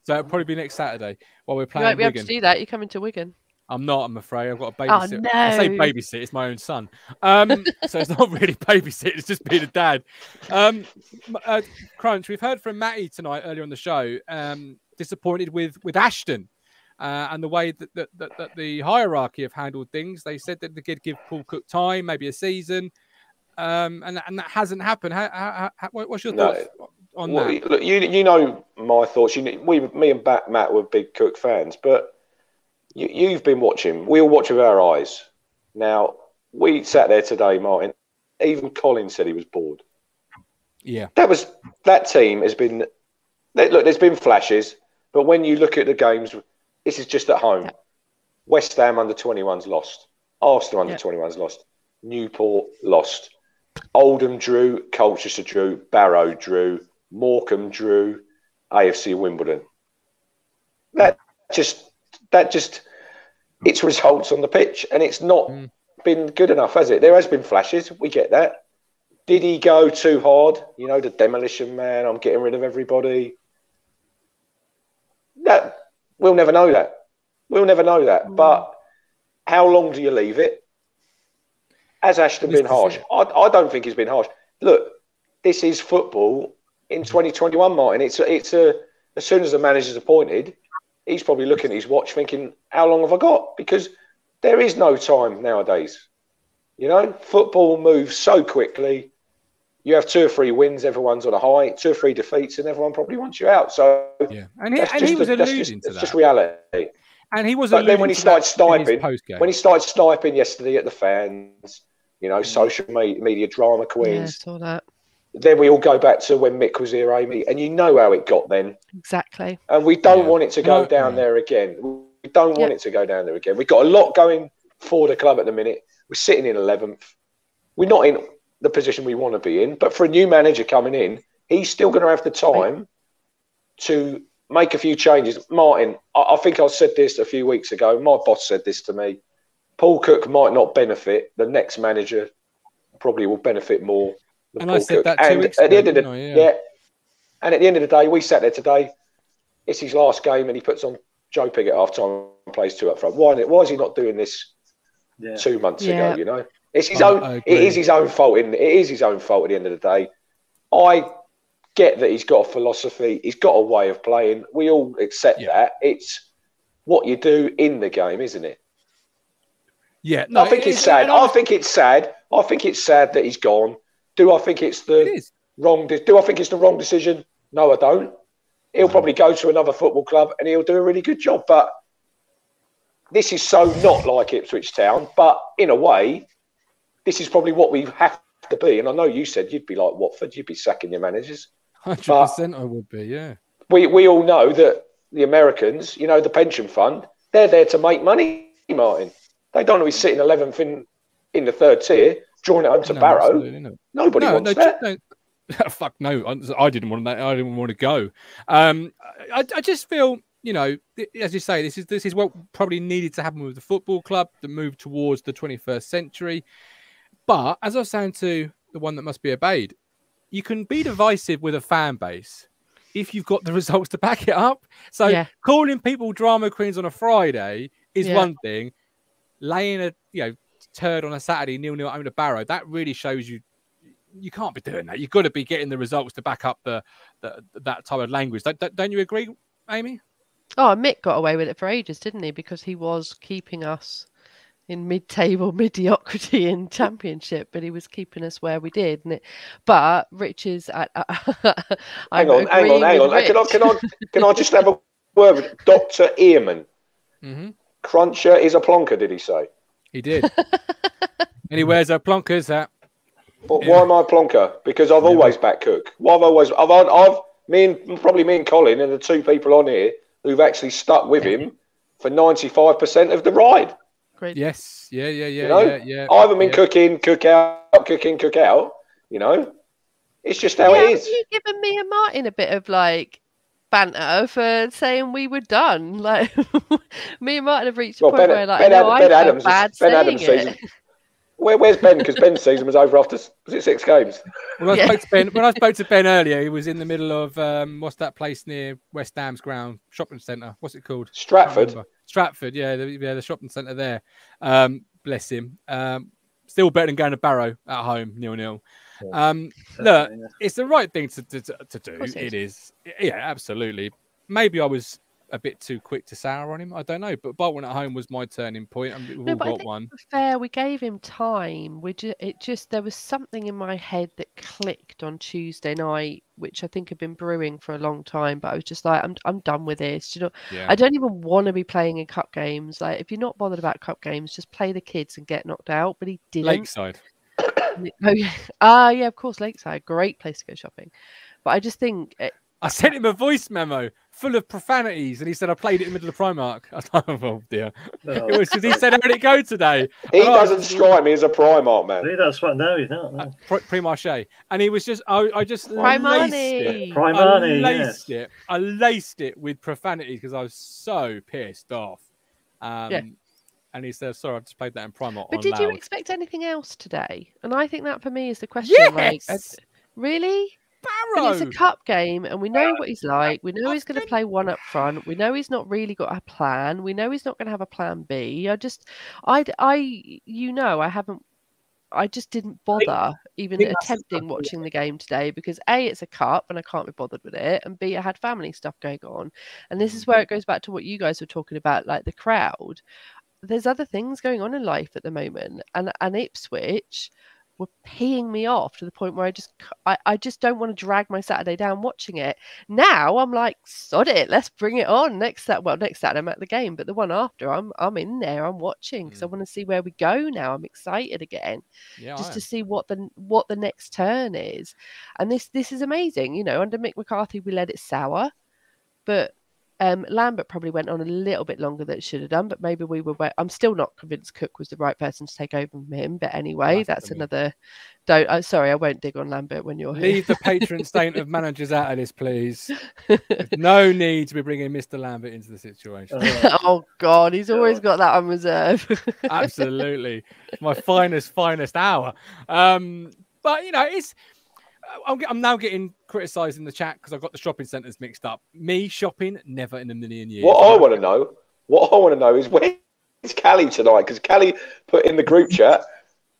So it'll probably be next Saturday while we're playing. you playing won't be able to Wigan. do that. You're coming to Wigan. I'm not. I'm afraid I've got a Oh, babysit. I say babysit. It's my own son. Um, so it's not really babysit. It's just being a dad. Um, uh, Crunch. We've heard from Matty tonight earlier on the show. Um, disappointed with with Ashton. Uh, and the way that, that, that, that the hierarchy have handled things, they said that they could give Paul Cook time, maybe a season, um, and and that hasn't happened. How, how, how, what's your No. thoughts on Well, that? look, you you know my thoughts. You know, we, me and Matt, Matt were big Cook fans, but you, you've been watching. We all watch with our eyes. Now we sat there today, Martin. Even Colin said he was bored. Yeah, That was that team has been. Look, there's been flashes, but when you look at the games, this is just at home. West Ham under 21s lost. Arsenal under Yeah. 21s lost. Newport lost. Oldham drew. Colchester drew. Barrow drew. Morecambe drew. AFC Wimbledon. That just that just it's results on the pitch, and it's not Mm. been good enough, has it? There has been flashes. We get that. Did he go too hard? You know, the demolition man. I'm getting rid of everybody. That we'll never know that. We'll never know that. Mm. But how long do you leave it? Has Ashton been harsh? I, I don't think he's been harsh. Look, this is football in 2021, Martin. It's a, it's a as soon as the manager's appointed, he's probably looking at his watch, thinking, "How long have I got?" Because there is no time nowadays. You know, football moves so quickly. You have two or three wins, everyone's on a high. Two or three defeats, and everyone probably wants you out. So yeah, and he, that's and just he was the- that's alluding just, to that's that. just reality. and he was But then when he started sniping, when he started sniping yesterday at the fans, you know, social me- media drama queens. Yeah, queens. saw that. Then we all go back to when Mick was here, Amy, and you know how it got then. Exactly. And we don't Yeah. want it to go No, down yeah. there again. We don't want Yeah. it to go down there again. We've got a lot going for the club at the minute. We're sitting in 11th. We're not in the position we want to be in. But for a new manager coming in, he's still going to have the time to make a few changes. Martin, I, I think I said this a few weeks ago. My boss said this to me. Paul Cook might not benefit. The next manager probably will benefit more. Than And I said Cook. that two and weeks at the ago, end of the didn't I? Yeah. yeah. And at the end of the day, we sat there today. It's his last game, and he puts on Joe Pig at half time and plays two up front. Why? Why is he not doing this Yeah. two months Yeah. ago? You know, It's his I- own. I it agree. is his own fault. Isn't it? it is his own fault at the end of the day. I get that he's got a philosophy. He's got a way of playing. We all accept Yeah. that. It's what you do in the game, isn't it? Yeah, no, I think it it's sad. I think it's sad. I think it's sad that he's gone. Do I think it's the it wrong? De- do I think it's the wrong decision? No, I don't. He'll probably go to another football club and he'll do a really good job. But this is so not like Ipswich Town. But in a way, this is probably what we have to be. And I know you said you'd be like Watford. You'd be sacking your managers. Hundred percent, I would be. Yeah, We we all know that the Americans, you know, the pension fund, they're there to make money, Martin. They don't to be sitting eleventh in in the third tier, drawing it home to No, Barrow. Nobody no, wants no, that. no. Fuck no! I- I didn't want that. I didn't want to go. Um, I, I just feel, you know, as you say, this is this is what probably needed to happen with the football club, the move towards the 21st century. But as I was saying to the one that must be obeyed, you can be divisive with a fan base if you've got the results to back it up. So Yeah. calling people drama queens on a Friday is Yeah. one thing. Laying a you know turd on a Saturday nil nil at home to Barrow that really shows you you can't be doing that. You've got to be getting the results to back up the, the that type of language. Don't, don't- don't you agree, Amy? Oh, Mick got away with it for ages, didn't he? Because he was keeping us in mid-table mediocrity in championship, but he was keeping us where we did. And it, but Rich is at. Hang on, hang on, hang on. Can I, can I, can I just have a word with Doctor Earman? Mm-hmm. Cruncher is a plonker, did he say? He did, and he wears a Plonkers hat. But Yeah. why am I a plonker? Because I've always backed Cook. Why I've always, I've, I've, me and probably me and Colin and the two people on here who've actually stuck with him for ninety-five percent of the ride. Great. Yes, yeah, yeah, yeah, You know, yeah, yeah. I haven't been yeah. cooking, cook out, cooking, cook out. You know, it's just how yeah, it is. you giving me and Martin a bit of like banter for saying we were done. Like me and Martin have reached a Well, point Ben, where like ben, I Ad- know I ben feel Adams, bad Ben saying Adams it. season. Where, where's Ben? Because Ben's season was over after was it six games? When I Yeah. spoke to Ben, when I spoke to Ben earlier, he was in the middle of um, what's that place near West Ham's ground shopping centre? What's it called? Stratford. Stratford, yeah, the, yeah, the shopping centre there. Um, bless him. Um, still better than going to Barrow at home, nil nil. Um, look, Definitely, it's the right thing to to, to, to do. course it It is, yeah, absolutely. Maybe I was a bit too quick to sour on him. I don't know, but Bolton at home was my turning point. and we've No, all but I got think one. fair. We gave him time. We ju- it just there was something in my head that clicked on Tuesday night, which I think had been brewing for a long time. But I was just like, I'm I'm done with this. Do You know, Yeah, I don't even want to be playing in cup games. Like, if you're not bothered about cup games, just play the kids and get knocked out. But he didn't. Lakeside. Oh yeah, ah yeah, of course, Lakeside, great place to go shopping. But I just think eh, I sent him a voice memo full of profanities, and he said I played it in the middle of Primark. I was like, oh dear. No. It was because he said, "How did it go today?" He And I was doesn't strike me as a Primark man. He does what? No, he's not. uh, No. Pri- Primarche, and he was just, I, I just laced it. Primani. I laced yes. it. I laced it with profanity because I was so pissed off. Um, And he says, "Sorry, I've just played that in Primark But on did you expect anything else today? And I think that for me is the question. Like, I- Yes! really? And Barrow. it's a cup game, and we know what he's like. We know he's going to play one up front. We know he's not really got a plan. We know he's not going to have a plan B. I just, I, I, you know, I haven't. I just didn't bother even think that's the attempting watching the game today because a it's a cup and I can't be bothered with it, and b I had family stuff going on, and this is mm-hmm. where it goes back to what you guys were talking about, like the crowd. There's other things going on in life at the moment, and and Ipswich were peeing me off to the point where I just I, I just don't want to drag my Saturday down watching it. Now I'm like, sod it, let's bring it on next that well next Saturday I'm at the game, but the one after I'm I'm in there, I'm watching because I Mm. want to see where we go now. I'm excited again yeah, just to see what the what the next turn is. And this this is amazing. You know, under Mick McCarthy we let it sour, but um, Lambert probably went on a little bit longer than it should have done. But maybe we were. wa- I'm still not convinced Cook was the right person to take over from him. But anyway, that's Blasphemy. another. Don't. Uh, sorry, I won't dig on Lambert when you're here. Leave the patron saint of managers out of this, please. No need to be bringing Mr. Lambert into the situation. Oh, oh God, he's always got that on reserve. Absolutely, my finest, finest hour. Um, but you know, it's. I'm, I'm now getting criticised in the chat because I've got the shopping centres mixed up. Me shopping, never in a million years. What I want to know, what I want to know is where's Callie tonight? Because Callie put in the group chat,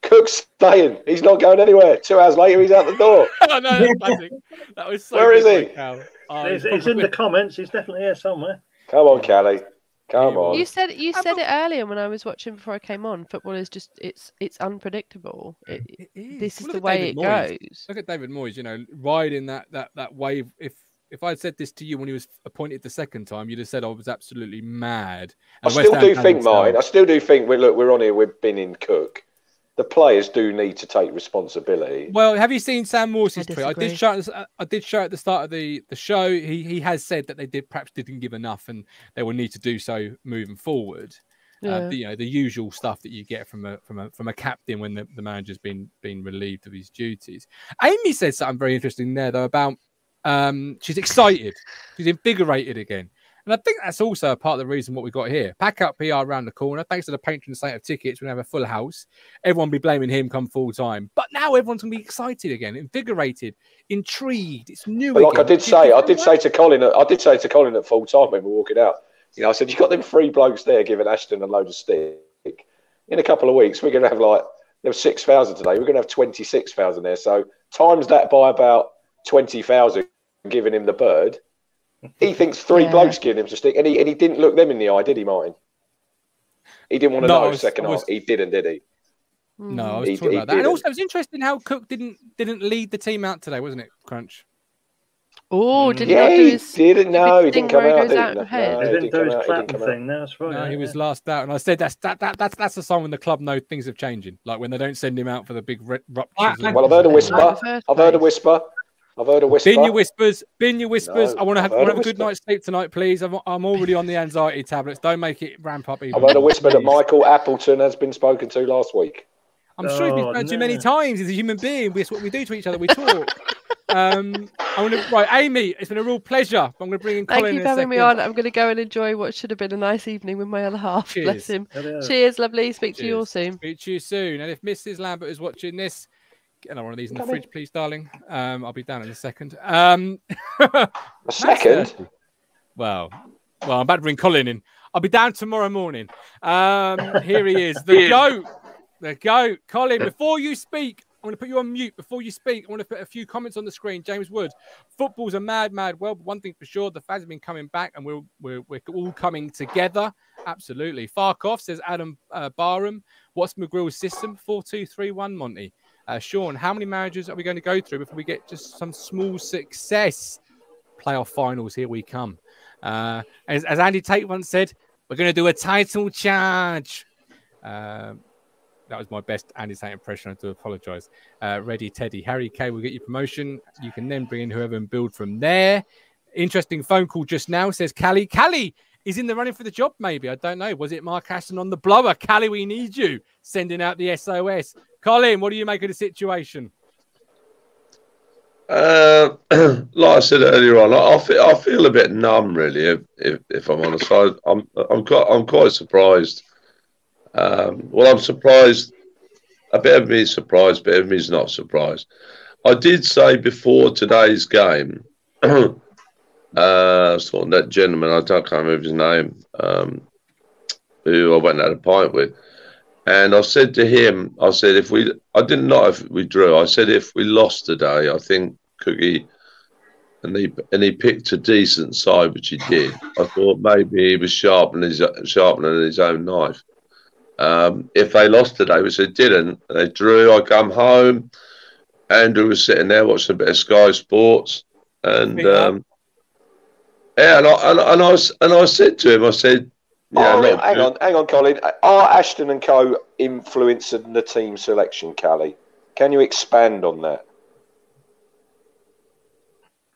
Cook's staying. He's not going anywhere. Two hours later, he's out the door. oh, no, that's classic. That was so Where is good, he? Cal. Oh, He's, he's he's in the comments. He's definitely here somewhere. Come on, Callie. Come on. You said you said it earlier when I was watching before I came on. Football is just it's it's unpredictable. It, It is. this is Well, the way David it Moyes. goes. Look at David Moyes, you know, riding that that that wave. If if I had said this to you when he was appointed the second time, you'd have said I was absolutely mad. I And West still Ham do fans think, themselves- mine. I still do think. We look, we're on here. We've been in Cook. The players do need to take responsibility. Well, have you seen Sam Morsy's I tweet? I did show. uh, I did show at the start of the the show. He he has said that they did perhaps didn't give enough, and they will need to do so moving forward. Uh, Yeah. the, you know the usual stuff that you get from a from a from a captain when the, the manager's been been relieved of his duties. Amy said something very interesting there though about um she's excited, she's invigorated again. And I think that's also a part of the reason what we got here. Pack up PR around the corner. Thanks to the patron saint of tickets, we're gonna have a full house. Everyone be blaming him come full time. But now everyone's gonna be excited again, invigorated, intrigued. It's new. But like I did say, I did say to Colin, I did say to Colin at full time when we were walking out. You know, I said you got them three blokes there giving Ashton a load of stick. In a couple of weeks, we're going to have like there was six thousand today. We're going to have twenty six thousand there. So times that by about twenty thousand, giving him the bird. He thinks three Yeah. blokes giving him a stick, and he and he didn't look them in the eye, did he, Martin? He didn't want to No, know was- second was- half. He didn't, did he? Hmm. No, I was He- talking he about that. And didn't. also, it was interesting how Cook didn't didn't lead the team out today, wasn't it, Crunch? Oh, hmm. did he yeah, not do he his didn't. No, he didn't come where out. goes Did out he? No, He he didn't didn't do his out. Didn't clapping thing. No, that's right. No, yeah, he was yeah. last out, and I said that's that, that that's that's a sign when the club know things are changing. Like when they don't send him out for the big ru- ruptures. Well, I've heard a whisper. I've heard a whisper. I've heard a whisper. Bin your whispers, bin your whispers. No, I want to have, I've wanna a have a good night's sleep tonight, please. I'm, I'm already on the anxiety tablets. Don't make it ramp up even. I've heard a whisper that. Michael Appleton has been spoken to last week. I'm sure he's been Oh, spoken to many times. He's a human being. That's what we do to each other. We talk. um, I'm gonna right, Amy. It's been a real pleasure. I'm going to bring in Thank you for having me on. I'm going to go and enjoy what should have been a nice evening with my other half. Bless Cheers. him. Yeah, yeah. Cheers, lovely. Speak to you all soon. Speak to you soon. And if Mrs. Lambert is watching this, get another one of these in the Coming. fridge, please, darling. Um, I'll be down in a second. Um, A second. well, well, I'm about to bring Colin in. I'll be down tomorrow morning. Um, here he is, the goat, the goat. Colin, before you speak, I'm going to put you on mute. Before you speak, I want to put a few comments on the screen. James Wood, football's a mad, mad world. But one thing for sure, the fans have been coming back, and we're we're, we're all coming together. Absolutely. Farkoff says Adam uh, Barham. What's McGreal's system? Four two three one. Monty. Uh, Sean, how many managers are we going to go through before we get just some small success? Playoff finals, here we come. Uh, as, as Andy Tate once said, we're going to do a title charge. Um, that was my best Andy Tate impression. I do apologise. Uh, ready, Teddy. Harry K will get you promotion. You can then bring in whoever and build from there. Interesting phone call just now says Callie. Callie is in the running for the job, maybe. I don't know. Was it Mark Ashton on the blower? Callie, we need you. Sending out the SOS. Colin, what do you make of the situation? Uh, like I said earlier on, I, I feel I feel a bit numb, really. If if, if I'm honest, I, I'm I'm quite I'm quite surprised. Um, well, I'm surprised. A bit of me is surprised, a bit of me is not surprised. I did say before today's game, uh, I was that gentleman. I don't can't remember his name, um, who I went and had a pint with. And I said to him, I said, if we, I didn't know if we drew. I said, if we lost today, I think Cookie, and he and he picked a decent side, which he did. I thought maybe he was sharpening his sharpening his own knife. Um, if they lost today, which they didn't, they drew. I come home. Andrew was sitting there watching a bit of Sky Sports, and um, yeah, and I, and, and I was, and I said to him, I said, yeah, Oh, look, hang on, hang on, Colin. Are Ashton and Co influencing the team selection, Callie? Can you expand on that?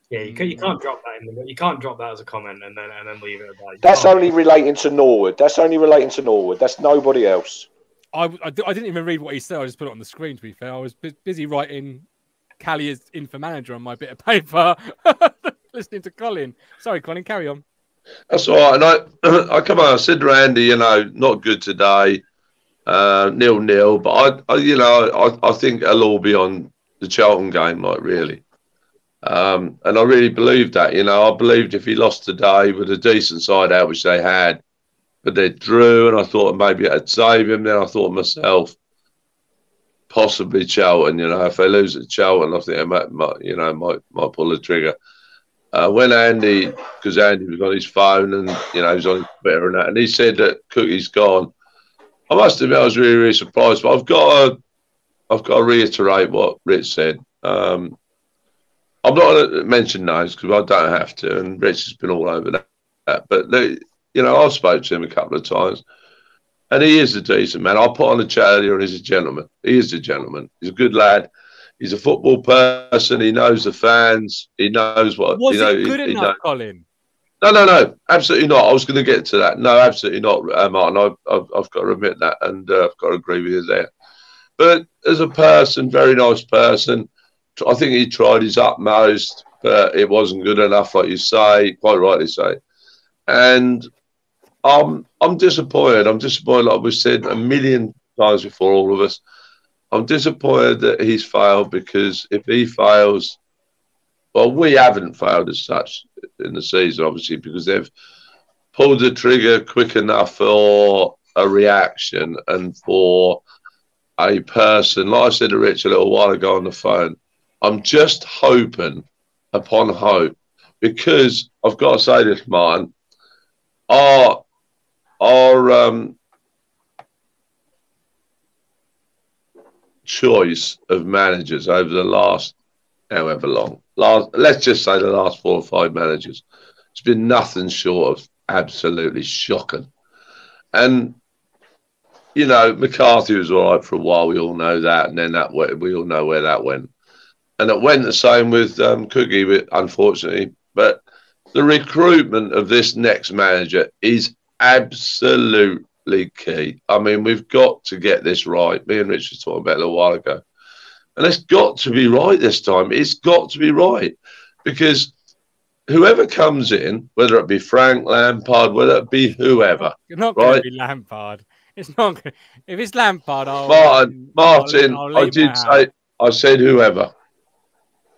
Yeah, you, can, you can't drop that in the, you can't drop that as a comment and then and then leave it at that. You That's can't. only relating to Norwood. That's only relating to Norwood. That's nobody else. I, I, I didn't even read what he said. I just put it on the screen, to be fair. I was bu- busy writing Callie as in for manager on my bit of paper, listening to Colin. Sorry, Colin, carry on. That's all right. And I, I come on. I said, Randy, you know, not good today, uh, nil nil. But I, I you know, I, I think it'll all be on the Charlton game, like really. Um, and I really believed that. You know, I believed if he lost today with a decent side out, which they had, but they drew, and I thought maybe it'd save him. Then I thought myself, possibly Charlton. You know, if they lose at Charlton, I think they might, might you know, might might pull the trigger. Uh, when Andy, because Andy was on his phone and you know he was on Twitter and that, and he said that Cookie's gone. I must admit, I was really, really surprised. But I've got to, I've got to reiterate what Rich said. Um, I'm not going to mention names because I don't have to, and Rich has been all over that. But you know, I've spoke to him a couple of times, and he is a decent man. I'll put on a chat earlier, and he's a gentleman. He is a gentleman. He's a good lad. He's a football person. He knows the fans. He knows what. Was you know, it good he, he enough, knows. Colin? No, no, no, absolutely not. I was going to get to that. No, absolutely not, uh, Martin. I've, I've, I've got to admit that, and uh, I've got to agree with you there. But as a person, very nice person. I think he tried his utmost, but it wasn't good enough, like you say, quite rightly say. And I'm I'm disappointed. I'm disappointed, like we've said a million times before, all of us. I'm disappointed that he's failed because if he fails, well, we haven't failed as such in the season, obviously, because they've pulled the trigger quick enough for a reaction and for a person, like I said to Rich a little while ago on the phone, I'm just hoping upon hope because I've got to say this, Martin, our, our um, choice of managers over the last however long, last let's just say the last four or five managers, it's been nothing short of absolutely shocking. And you know, McCarthy was all right for a while. We all know that, and then that went, we all know where that went, and it went the same with um, Cookie, but unfortunately. But the recruitment of this next manager is absolutely key. I mean, we've got to get this right. Me and Rich was talking about it a little while ago, and it's got to be right this time. It's got to be right because whoever comes in, whether it be Frank Lampard, whether it be whoever, You're not going to be Lampard. It's not. Gonna, if it's Lampard, I'll, Martin, Martin, I'll- I'll I did say, I said whoever,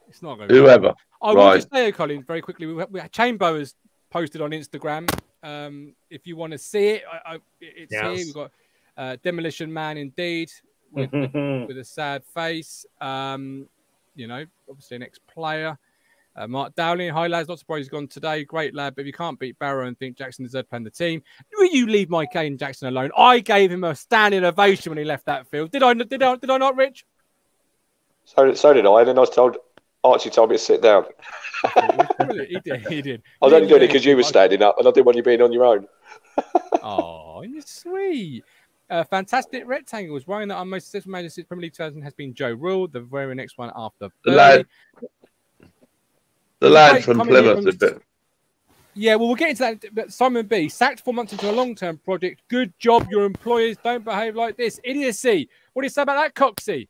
it's not going to be whoever. I will Right. just say, Colin, very quickly. We, we, Chamber has posted on Instagram. Um, if you want to see it, I, I, it's here. We've got uh, Demolition Man, indeed, with, with, with a sad face. Um, you know, obviously an ex-player. Uh, Mark Dowling, hi lads, not surprised he's gone today. Great lad, but if you can't beat Barrow and think Jackson deserved playing the team, will you leave my Kayden Jackson alone? I gave him a standing ovation when he left that field. Did I? Did I? Did I not, Rich? So, did- so did I. And then I was told Archie told me to sit down. he did. He did. I was only doing it because you were standing up, and I didn't want you being on your own. Oh, you're sweet. Uh, fantastic rectangles. Worrying that our most successful manager since Premier League 2000 has been Joe Royle. The very next one after The Burnley. lad, the lad from Plymouth. from- a bit- Yeah, well, we'll get into that. But Simon B, sacked four months into a long term project. Good job. Your employers don't behave like this. Idiocy. What do you say about that, Coxie?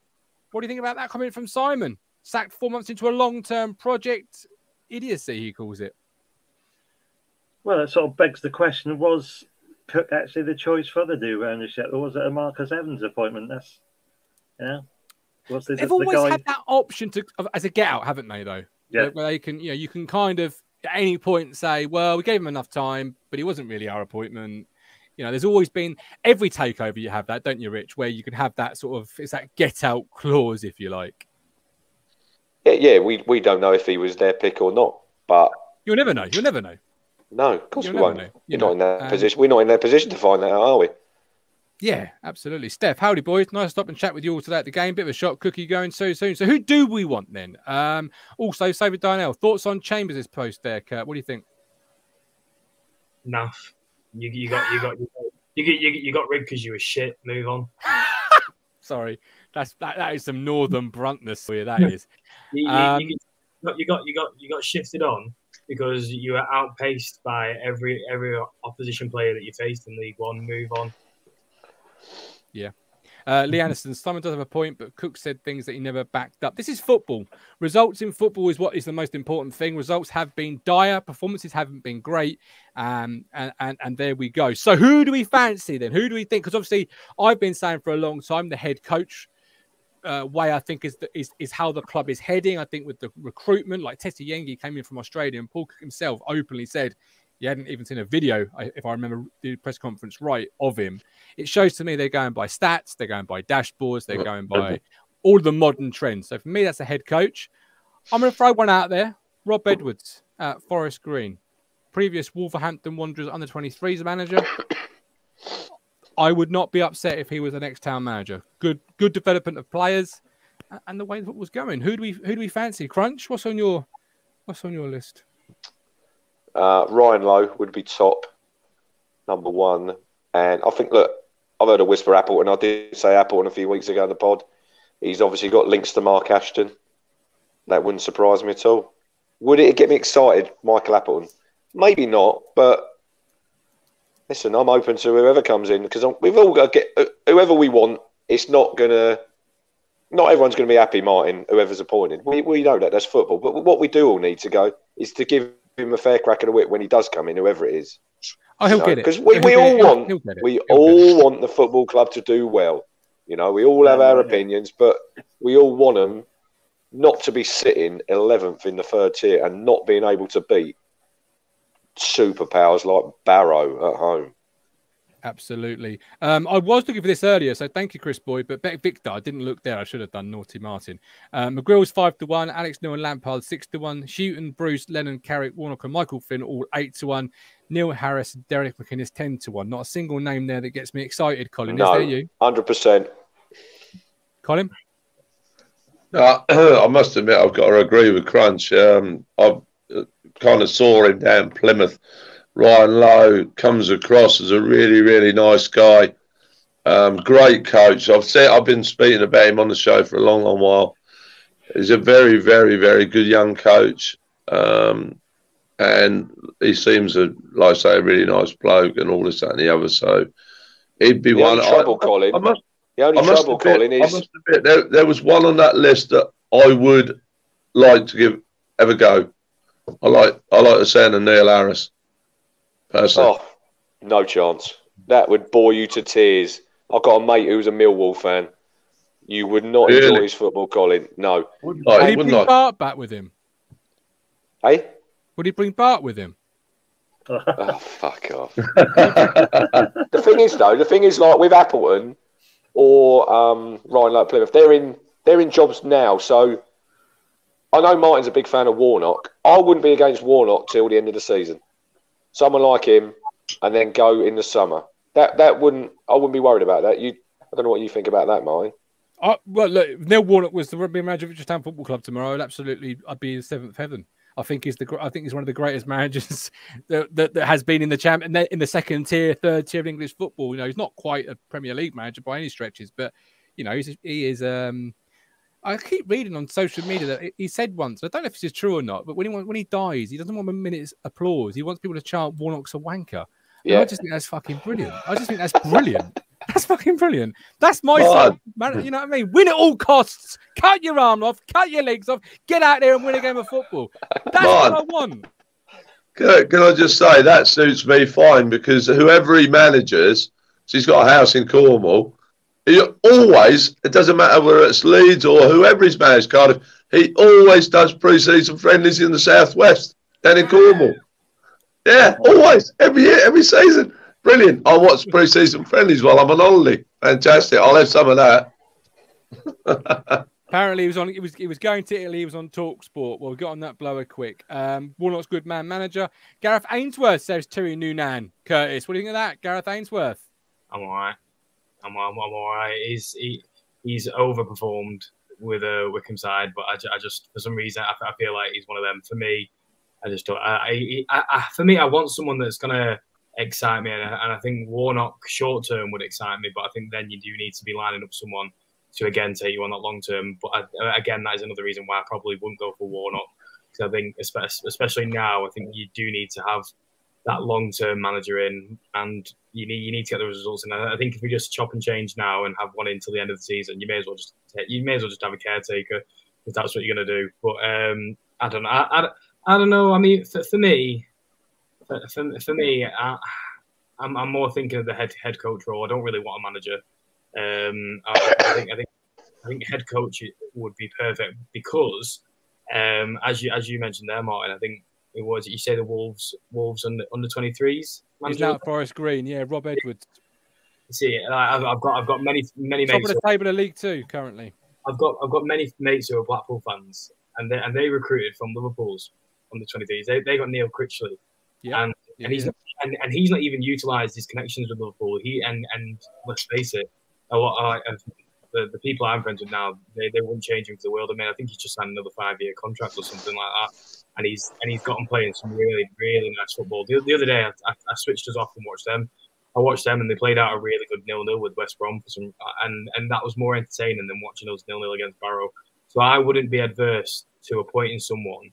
What do you think about that comment from Simon? Sacked four months into a long term project. Idiocy, he calls it. Well, it sort of begs the question: Was Cook actually the choice for the new ownership, or was it a Marcus Evans appointment? That's you know, was the, They've the always guy? had that option to as a get out, haven't they? Though, Yeah. where, where they can, you know, you can kind of at any point say, "Well, we gave him enough time, but he wasn't really our appointment." You know, there's always been every takeover you have that, don't you, Rich? Where you can have that sort of it's that get out clause, if you like. Yeah, yeah. We we don't know if he was their pick or not, but You'll never know. You'll never know. no, of course You'll we won't. know, you You're know, not in that um, position. We're not in that position to find that out, are we? Yeah, absolutely. Steph, howdy boys. Nice to stop and chat with you all today at the game. Bit of a shot cookie going so soon. So who do we want then? Um, also, Saber Darnell, thoughts on Chambers' post there, Kurt? What do you think? Enough. You, you got you got you got you got, you got, you got rid because you were shit. Move on. Sorry, that's that, that is some northern bruntness for you. That is. You, Um, you, got you got you got you got shifted on because you were outpaced by every every opposition player that you faced in League One. Move on. Yeah. Uh, Lee Anderson, Simon does have a point, but Cook said things that he never backed up. This is football. Results in football is what is the most important thing. Results have been dire, performances haven't been great, um, and, and and there we go. So who do we fancy then? Who do we think? Because obviously, I've been saying for a long time the head coach uh, way I think is, the, is is how the club is heading. I think with the recruitment, like Tete Yengi came in from Australia, and Paul himself openly said he hadn't even seen a video, if I remember the press conference right, of him. It shows to me they're going by stats, they're going by dashboards, they're going by all the modern trends. So for me, that's a head coach. I'm going to throw one out there. Rob Edwards Forest Green, previous Wolverhampton Wanderers under 23s manager. I would not be upset if he was the next town manager. Good, good development of players, and the way the was going. Who do we, who do we fancy? Crunch. What's on your, what's on your list? Uh, Ryan Lowe would be top, number one. And I think, look, I've heard a whisper Appleton. I did say Appleton a few weeks ago in the pod. He's obviously got links to Mark Ashton. That wouldn't surprise me at all. Would it get me excited, Michael Appleton? Maybe not, but listen, I'm open to whoever comes in because we've all got to get whoever we want. It's not gonna. Not everyone's going to be happy, Martin. Whoever's appointed, we, we know that that's football. But what we do all need to go is to give him a fair crack of the whip when he does come in, whoever it is. Oh, he'll get it 'cause we- we all it. Want- he'll. We He'll all want the football club to do well. You know, we all have Yeah, our yeah. opinions, but we all want them not to be sitting 11th in the third tier and not being able to beat superpowers like Barrow at home. Absolutely. Um, I was looking for this earlier, so thank you, Chris Boyd. But BetVictor, I didn't look there. I should have done. Naughty Martin. Um, McGreal's five to one. Alex Neil and Lampard six to one. Shooton, Bruce, Lennon, Carrick, Warnock, and Michael Flynn all eight to one. Neil Harris, Derek McInnes ten to one. Not a single name there that gets me excited. Colin, No. is there you? 100%. Colin? No, I must admit, I've got to agree with Crunch. Um, I kind of saw him down Plymouth. Ryan Lowe comes across as a really, really nice guy. Um, great coach. I've said I've been speaking about him on the show for a long, long while. He's a very, very, very good young coach, um, and he seems a like I say a really nice bloke and all this that and the other. So he'd be The one. only trouble, I, Colin, I must the only I must trouble, admit, Colin, I is must admit, there, there was one on that list that I would like to give have a go. I like I like the sound of Neil Harris. Personally, oh, no chance. That would bore you to tears. I've got a mate who's a Millwall fan. You would not Really? enjoy his football, Colin. No. Wouldn't he bring I? Bart back with him? Hey? Would he bring Bart with him? Oh, fuck off. the thing is, though, the thing is, like with Appleton or um, Ryan Lowe at Plymouth, they're in they're in jobs now. So I know Martin's a big fan of Warnock. I wouldn't be against Warnock till the end of the season. Someone like him, and then go in the summer. That that wouldn't I wouldn't be worried about that. You, I don't know what you think about that, Martin. Uh, well, look, Neil Warnock was the rugby manager of Town Football Club tomorrow. I'd absolutely, I'd be in seventh heaven. I think he's the, I think he's one of the greatest managers that, that, that has been in the champ the, in the second tier, third tier of English football. You know, he's not quite a Premier League manager by any stretches, but you know, he is. Um, I keep reading on social media that he- said once. I don't know if this is true or not, but when he when he dies, he doesn't want a minute's applause. He wants people to chant "Warnock's a wanker." And I just think that's fucking brilliant. I just think that's brilliant. That's fucking brilliant. That's my son. man. You know what I mean? Win at all costs. Cut your arm off. Cut your legs off. Get out there and win a game of football. That's what I want. Can I, can I just say that suits me fine because whoever he manages, so he's got a house in Cornwall. He always, it doesn't matter whether it's Leeds or whoever he's managed Cardiff, he always does pre-season friendlies in the southwest down in Cornwall. Yeah, always, every year, every season. Brilliant. I watch pre-season friendlies while I'm on holiday. Fantastic. I'll have some of that. Apparently, he was on. He was. He was going to Italy. He was on Talk Sport. Well, we got on that blower quick. Um, Warnock's good man manager. Gareth Ainsworth says Terry Noonan. Curtis, what do you think of that? Gareth Ainsworth. I'm all right. I'm, I'm, I'm all right. He's he, he's overperformed with a Wycombe side, but I, I just for some reason I, I feel like he's one of them. For me, I just don't. I, I, I, for me, I want someone that's gonna excite me, and I, and I think Warnock short term would excite me, but I think then you do need to be lining up someone to again take you on that long term. But I, again, that is another reason why I probably wouldn't go for Warnock because I think especially now, I think you do need to have that long term manager in, and you need you need to get the results. And I think if we just chop and change now and have one in till the end of the season, you may as well just you may as well just have a caretaker if that's what you're going to do. But um, I don't know. I, I, I don't know. I mean, for, for me, for, for, for me, I, I'm, I'm more thinking of the head head coach role. I don't really want a manager. Um, I, I think I think I think head coach would be perfect because, um, as you as you mentioned there, Martin, I think It was you say the Wolves Wolves under under twenty threes. He's now at Forest Green. Yeah, Rob Edwards. See, I've, I've got I've got many many Top of the table of League Two currently. I've got I've got many mates who are Blackpool fans, and they and they recruited from Liverpool's under twenty threes. They they got Neil Critchley, Yeah. and Yeah, and he's yeah. and, and he's not even utilised his connections with Liverpool. He and and let's face it, a lot of the, the people I'm friends with now, they, they wouldn't change him for the world. I mean, I think he's just signed another five year contract or something like that, and he's and he's gotten playing some really really nice football. The, the other day, I, I, switched us off and watched them. I watched them and they played out a really good nil nil with West Brom for some, uh, and and that was more entertaining than watching us nil nil against Barrow. So I wouldn't be adverse to appointing someone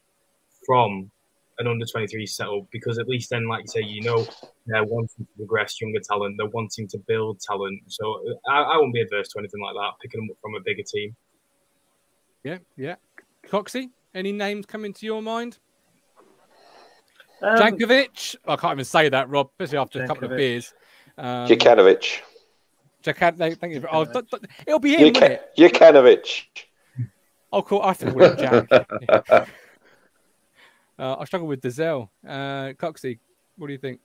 from an under 23 setup because at least then, like you say, you know they're wanting to progress younger talent, they're wanting to build talent. So uh, I, I wouldn't be adverse to anything like that, picking them up from a bigger team. Yeah, yeah. Coxie, any names coming to your mind? Um, Jankovic. I can't even say that, Rob, especially after a couple of beers. Um, Jukanovic. Jack, thank thank you. Oh, th- th- it'll be him, won't Juka- it? Jukanovic. Oh, cool. I think we're Jack. uh, I struggle with Dazelle. Uh, Coxie, what do you think?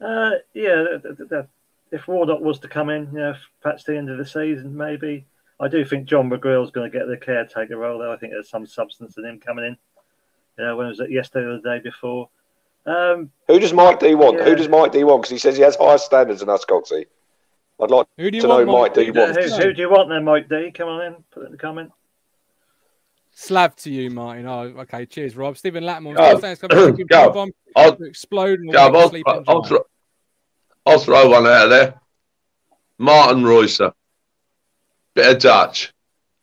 Uh, yeah, th- th- th- if Warnock was to come in, you know, perhaps the end of the season, maybe. I do think John McGreal's going to get the caretaker role, though. I think there's some substance in him coming in. You know, when it was it yesterday or the day before. Um, Who does Mike D want? Yeah. Who does Mike D want? Because he says he has higher standards than us, Coxie. I'd like Who do you to know want? Mike D who, wants. who do you want then, Mike D? Come on in, put it in the comment. Slab to you, Martin. Oh, okay. Cheers, Rob. Stephen Latmore. Go. still it's gonna Go. bomb I'll, to explode and yeah, we'll I'll, sleep I'll, throw, I'll throw one out of there. Martin Reuser. Bit of Dutch.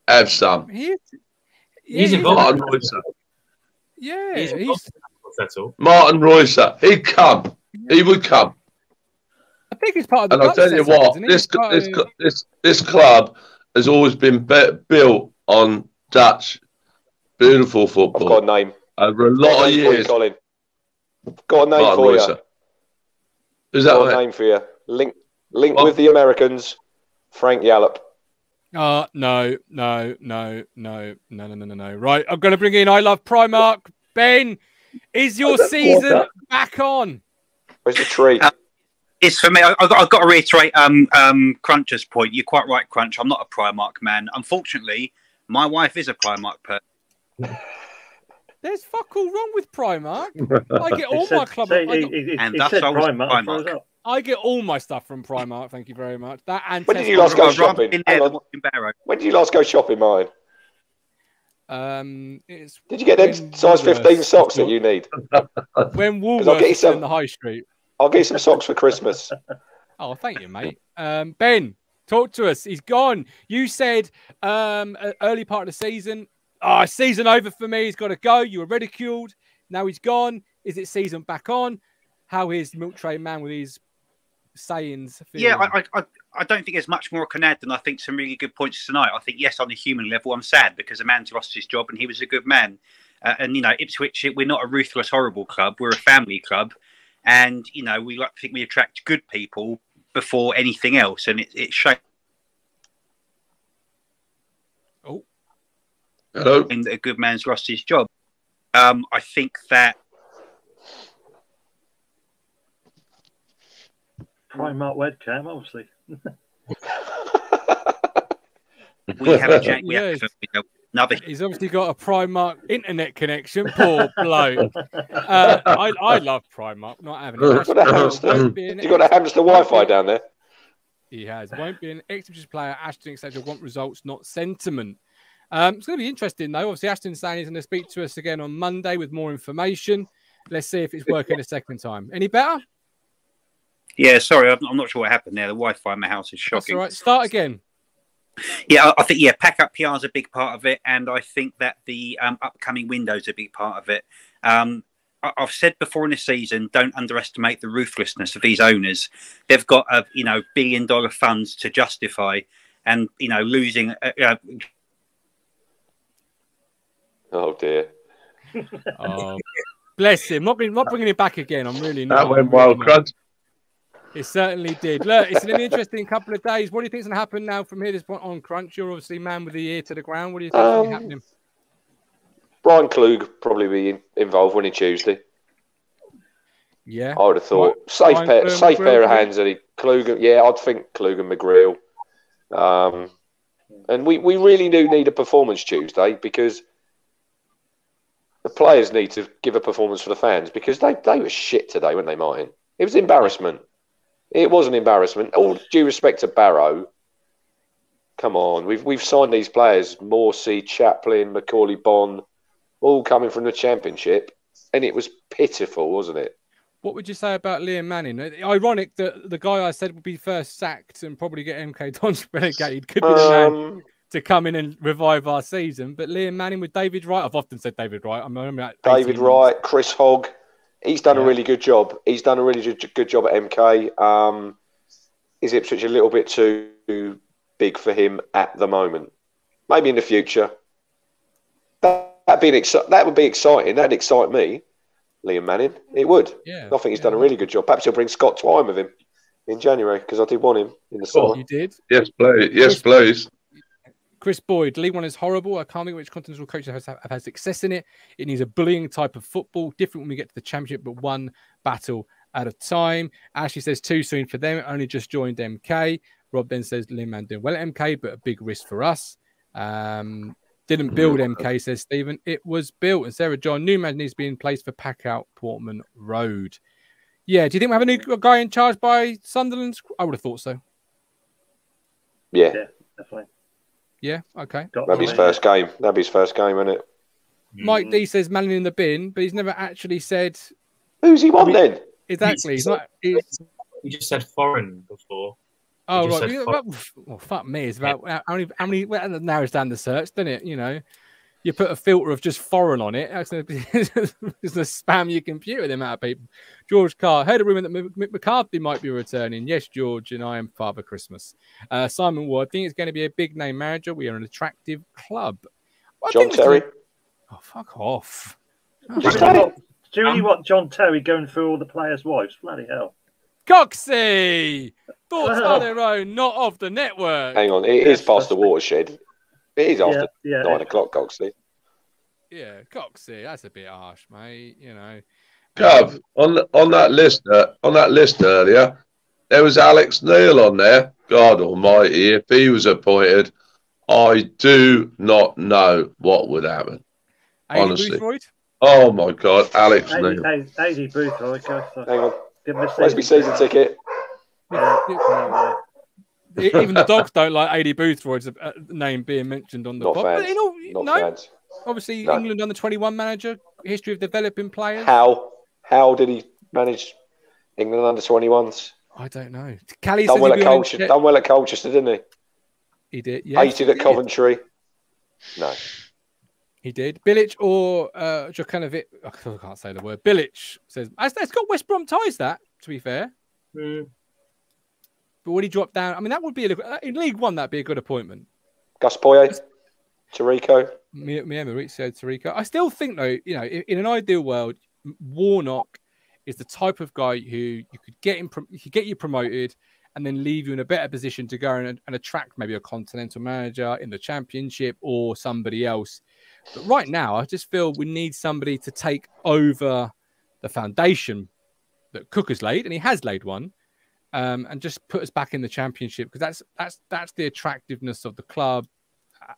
Have some. He is, He's yeah, involved. Martin Reuser. Yeah, He's he's. That's all. Martin Reuser. He'd come. He would come. I think he's part of the. And I'll tell you setup, what, isn't he? this, this, of- this, this club has always been built on Dutch beautiful football. I've football got a name. over a lot of name for you, years. Colin. Got a name Martin for Roycer. you. Who's that? Got a name for you. Link, link What? with the Americans. Frank Yallop. Uh no, no, no, no, no, no, no, no. Right, I'm going to bring in I love Primark. Ben, is your season back on? Where's the tree? Uh, it's for me. I, have got, got, to reiterate um, um, Crunch's point. You're quite right, Crunch. I'm not a Primark man. Unfortunately, my wife is a Primark person. There's fuck all wrong with Primark. I get all said, my club. Say, and that's said Primark. Primark throws up. I get all my stuff from Primark. Thank you very much. That and When did you last go Royal- I'd rather shopping? been there Hang than on. watching Barrow. When did you last go shopping, Martin? Um, it's Did you get them When size 15 socks that you need? when I'll get you Woolworths some- in the high street. I'll get you some socks for Christmas. Oh, thank you, mate. Um, ben, talk to us. He's gone. You said um, early part of the season. Ah, season over for me. He's got to go. You were ridiculed. Now he's gone. Is it season back on? How is Milk Tray Man with his sayings? Yeah, feeling? I, I, I- I don't think there's much more I can add than I think some really good points tonight. I think, yes, on a human level, I'm sad because the man's lost his job and he was a good man. Uh, and, you know, Ipswich, we're not a ruthless, horrible club. We're a family club. And, you know, we like to think we attract good people before anything else. And it, it's shame Oh, Hello. that a good man's lost his job. Um, I think that Primark webcam, obviously. we have a Jack. We Yes. have another He's obviously got a Primark internet connection. Poor bloke. Uh, I, I love Primark. Not having it. Got a hamster. Won't You got a hamster Wi-Fi down there. He has. Won't be an Ipswich player. Ashton, etc. Want results, not sentiment. Um, it's going to be interesting, though. Obviously, Ashton's saying he's going to speak to us again on Monday with more information. Let's see if it's working a second time. Any better? Yeah, sorry, I'm, I'm not sure what happened there. The Wi-Fi in my house is That's shocking. all right. Start again. Yeah, I- I think yeah, pack up PR is a big part of it, and I think that the um, upcoming window is a big part of it. Um, I- I've said before in the season, don't underestimate the ruthlessness of these owners. They've got a you know billion dollar funds to justify, and you know losing. Uh, uh, Oh dear. Oh, bless him. Not, not bringing him back again. I'm really not. That went I'm well, really not. Crunch. It certainly did. Look, it's an interesting couple of days. What do you think's going to happen now from here this point on, Crunch? You're obviously man with the ear to the ground. What do you think's going to be Um, happening? Bryan Klug probably be in, involved winning Tuesday. Yeah. I would have thought Right. safe Bryan pair, Klug, safe pair of hands. Eddie Klug, yeah, I'd think Klug and McGreal. Um, and we, we really do need a performance Tuesday because the players need to give a performance for the fans because they, they were shit today, weren't they, Martin? It was embarrassment. It was an embarrassment. All due respect to Barrow. Come on, we've we've signed these players: Morsy, Chaplin, Macauley Bonne, all coming from the championship, and it was pitiful, wasn't it? What would you say about Liam Manning? Ironic that the guy I said would be first sacked and probably get MK Dons relegated could be the man Um, to come in and revive our season. But Liam Manning with David Wright, I've often said David Wright. At 18 David. Wright, Chris Hogg. He's done a really good job. He's done a really good good job at MK. Um, is Ipswich a little bit too big for him at the moment? Maybe in the future. That, that'd be an exci- that would be exciting. That'd excite me, Liam Manning. It would. Yeah, I think he's yeah, done a really good job. Perhaps he'll bring Scott Twine with him in January because I did want him in the Cool. summer. You did. Yes, please. Yes, please. Chris Boyd, League One is horrible. I can't think which continental coaches have, have had success in it. It needs a bullying type of football, different when we get to the championship, but one battle at a time. Ashley says too soon for them. Only just joined MK. Rob then says Liman doing well at MK, but a big risk for us. Um, didn't build MK, says Stephen. It was built. And Sarah John, new man needs to be in place for pack out Portman Road. Yeah, do you think we have a new guy in charge by Sunderland? I would have thought so. Yeah, Yeah, definitely. Yeah, okay. Got that'd be his first game. That'd be his first game, isn't it? Mm. Mike D says Manning in the bin, but he's never actually said Who's he want then? exactly. He's not. He's, You just said foreign before. oh just right. said yeah, fuck. well, well, fuck me. It's about how many. How many? Well, that narrows down the search, doesn't it? You know, you put a filter of just foreign on it. That's gonna be, it's gonna spam your computer. The amount of people. George Carr heard a rumor that Mick Mick McCarthy might be returning. Yes, George, and I am Father Christmas. Uh, Simon Ward. I think it's going to be a big name manager. We are an attractive club. Well, John Terry. gonna- Oh, fuck off. Just Do you, say- want, do you want John Terry going through all the players' wives? Bloody hell. Coxie! Thoughts Well. on their own, not of the network. Hang on, it is past the watershed. It is after yeah, yeah. nine o'clock, Coxley. Yeah, Coxie, that's a bit harsh, mate. You know. Gov, Um, on on that list uh, on that list earlier, there was Alex Neil on there. God Almighty, if he was appointed, I do not know what would happen. Aidy honestly. Boothroyd? Oh my God, Alex Neil. Aidy, Aidy Boothroyd, gosh, Hang on, give him a where's my season ticket? Yeah. Yeah. Even the dogs don't like Aidy Boothroyd's uh, name being mentioned on the Not pod. fans. But, you know, Not no, fans. obviously No. England under 21 manager, history of developing players. How how did he manage England under twenty ones? I don't know. Callie Done well at be Colchester. check- Done well at Colchester, didn't he? He did. Yes, Hated at he did. Coventry. No. He did. Bilic or uh, Jokanovic. I can't say the word. Bilic says it's it's got West Brom ties. That to be fair, Hmm. But when he dropped down, I mean that would be a, uh, in League One. That'd be a good appointment. Gus Poyet, Tarico. Mi- Maurizio Tarico. I still think though, you know, in, in an ideal world, Warnock is the type of guy who you could get him, he could get you promoted, and then leave you in a better position to go and, and attract maybe a continental manager in the championship or somebody else. But right now, I just feel we need somebody to take over the foundation that Cook has laid, and he has laid one, um, and just put us back in the championship because that's that's that's the attractiveness of the club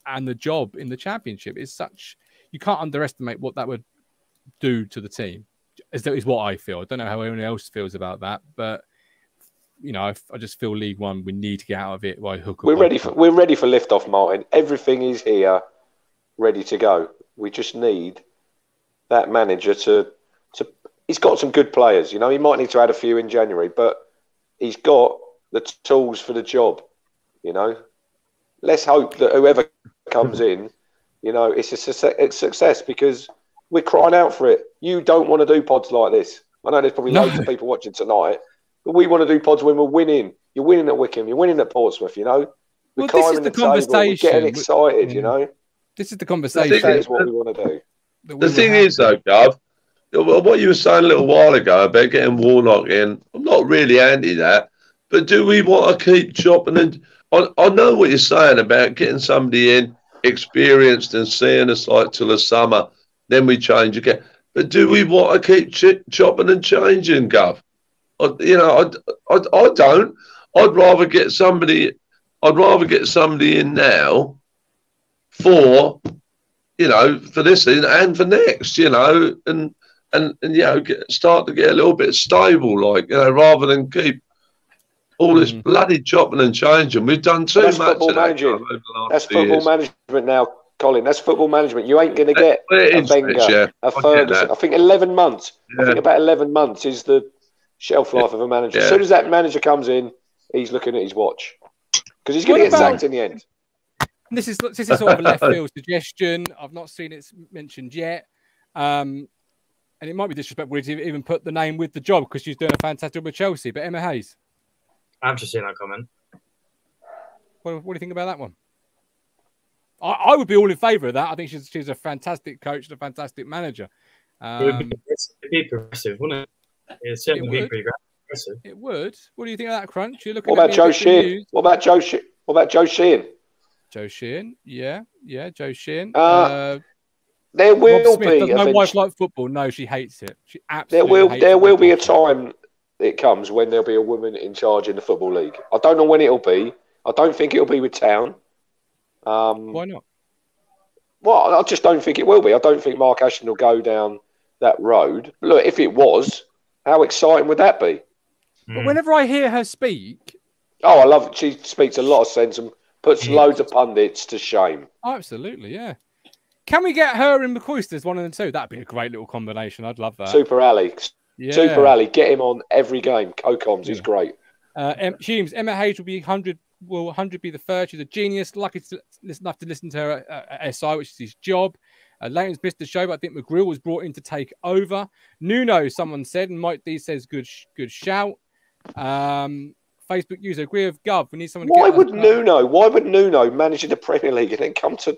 and the job in the championship is such you can't underestimate what that would do to the team. Is that is what I feel. I don't know how anyone else feels about that, but you know, I, I just feel League One. We need to get out of it by hook. We're ready for we're ready for liftoff, Martin. Everything is here, ready to go. We just need that manager to to. He's got some good players. You know, he might need to add a few in January, but he's got the tools for the job. You know, let's hope that whoever comes in, you know, it's a success, it's success because we're crying out for it. You don't want to do pods like this. I know there's probably No. loads of people watching tonight, but we want to do pods when we're winning. You're winning at Wycombe. You're winning at Portsmouth. You know, we're Well, this is climbing the the, table. We're conversation. getting We- excited. Yeah. You know, This is the The conversation. thing that is- is what we want to do. that we The thing is, though, Gov, what you were saying a little while ago about getting Warnock in, I'm not really anti that. But do we want to keep chopping and I, I know what you're saying about getting somebody in experienced and seeing us like till the summer. then we change again. But do we want to keep ch- chopping and changing, Gov? I, you know, I, I, I don't. I'd rather get somebody. I'd rather get somebody in now for, you know, for this and for next. You know, and and and you know, get, start to get a little bit stable, like you know, rather than keep all this Mm. bloody chopping and changing. We've done too That's much football of that managing. over the last That's football years. management now, Colin. That's football management. You ain't going to get a is, Wenger, Rich, yeah. a I get Ferguson. that. I think 11 months. I think about 11 months is the shelf life of a manager. As soon as that manager comes in, he's looking at his watch because he's going to get about- sacked in the end. This is this is sort of a left field suggestion. I've not seen it mentioned yet, um, and it might be disrespectful to even put the name with the job because she's doing a fantastic job with Chelsea. But Emma Hayes, I've just seen that comment. what, what do you think about that one? I, I would be all in favour of that. I think she's she's a fantastic coach and a fantastic manager. It would Um, be, it'd be progressive, wouldn't it? It'd certainly It be would. pretty progressive. it would. What do you think of that crunch? You're looking What about Joe bit Sheehan? What about Joe? She- what about Joe Sheehan? Joe Sheehan, yeah, yeah, Joe Sheehan. Uh, Uh, There Rob will Smith, be does my wife like football? No, she hates it. She there absolutely will hates there it. will be a time it comes when there'll be a woman in charge in the football league. I don't know when it'll be. I don't think it'll be with Town. Um, Why not? Well, I just don't think it will be. I don't think Mark Ashton will go down that road. Look, if it was, how exciting would that be? But Mm. whenever I hear her speak, Oh, I love it. She speaks a lot of sense and puts loads of pundits to shame. absolutely, yeah. Can we get her and McCoist as one of the two? That'd be a great little combination. I'd love that. Super Ali. yeah. Super Ali. Get him on every game. Co-coms. Yeah. great. Uh, em- Emma Hayes will be 100. Will 100 be the third? She's a genius. Lucky to listen enough to listen to her at, at SI, which is his job. Uh, Leighton's missed the show, but I think McGreal was brought in to take over. Nuno, someone said, and Mike D says, good, sh- good shout. Um, Facebook user agree with Gov. We need someone. To Why get would Nuno? Why would Nuno manage the Premier League and then come to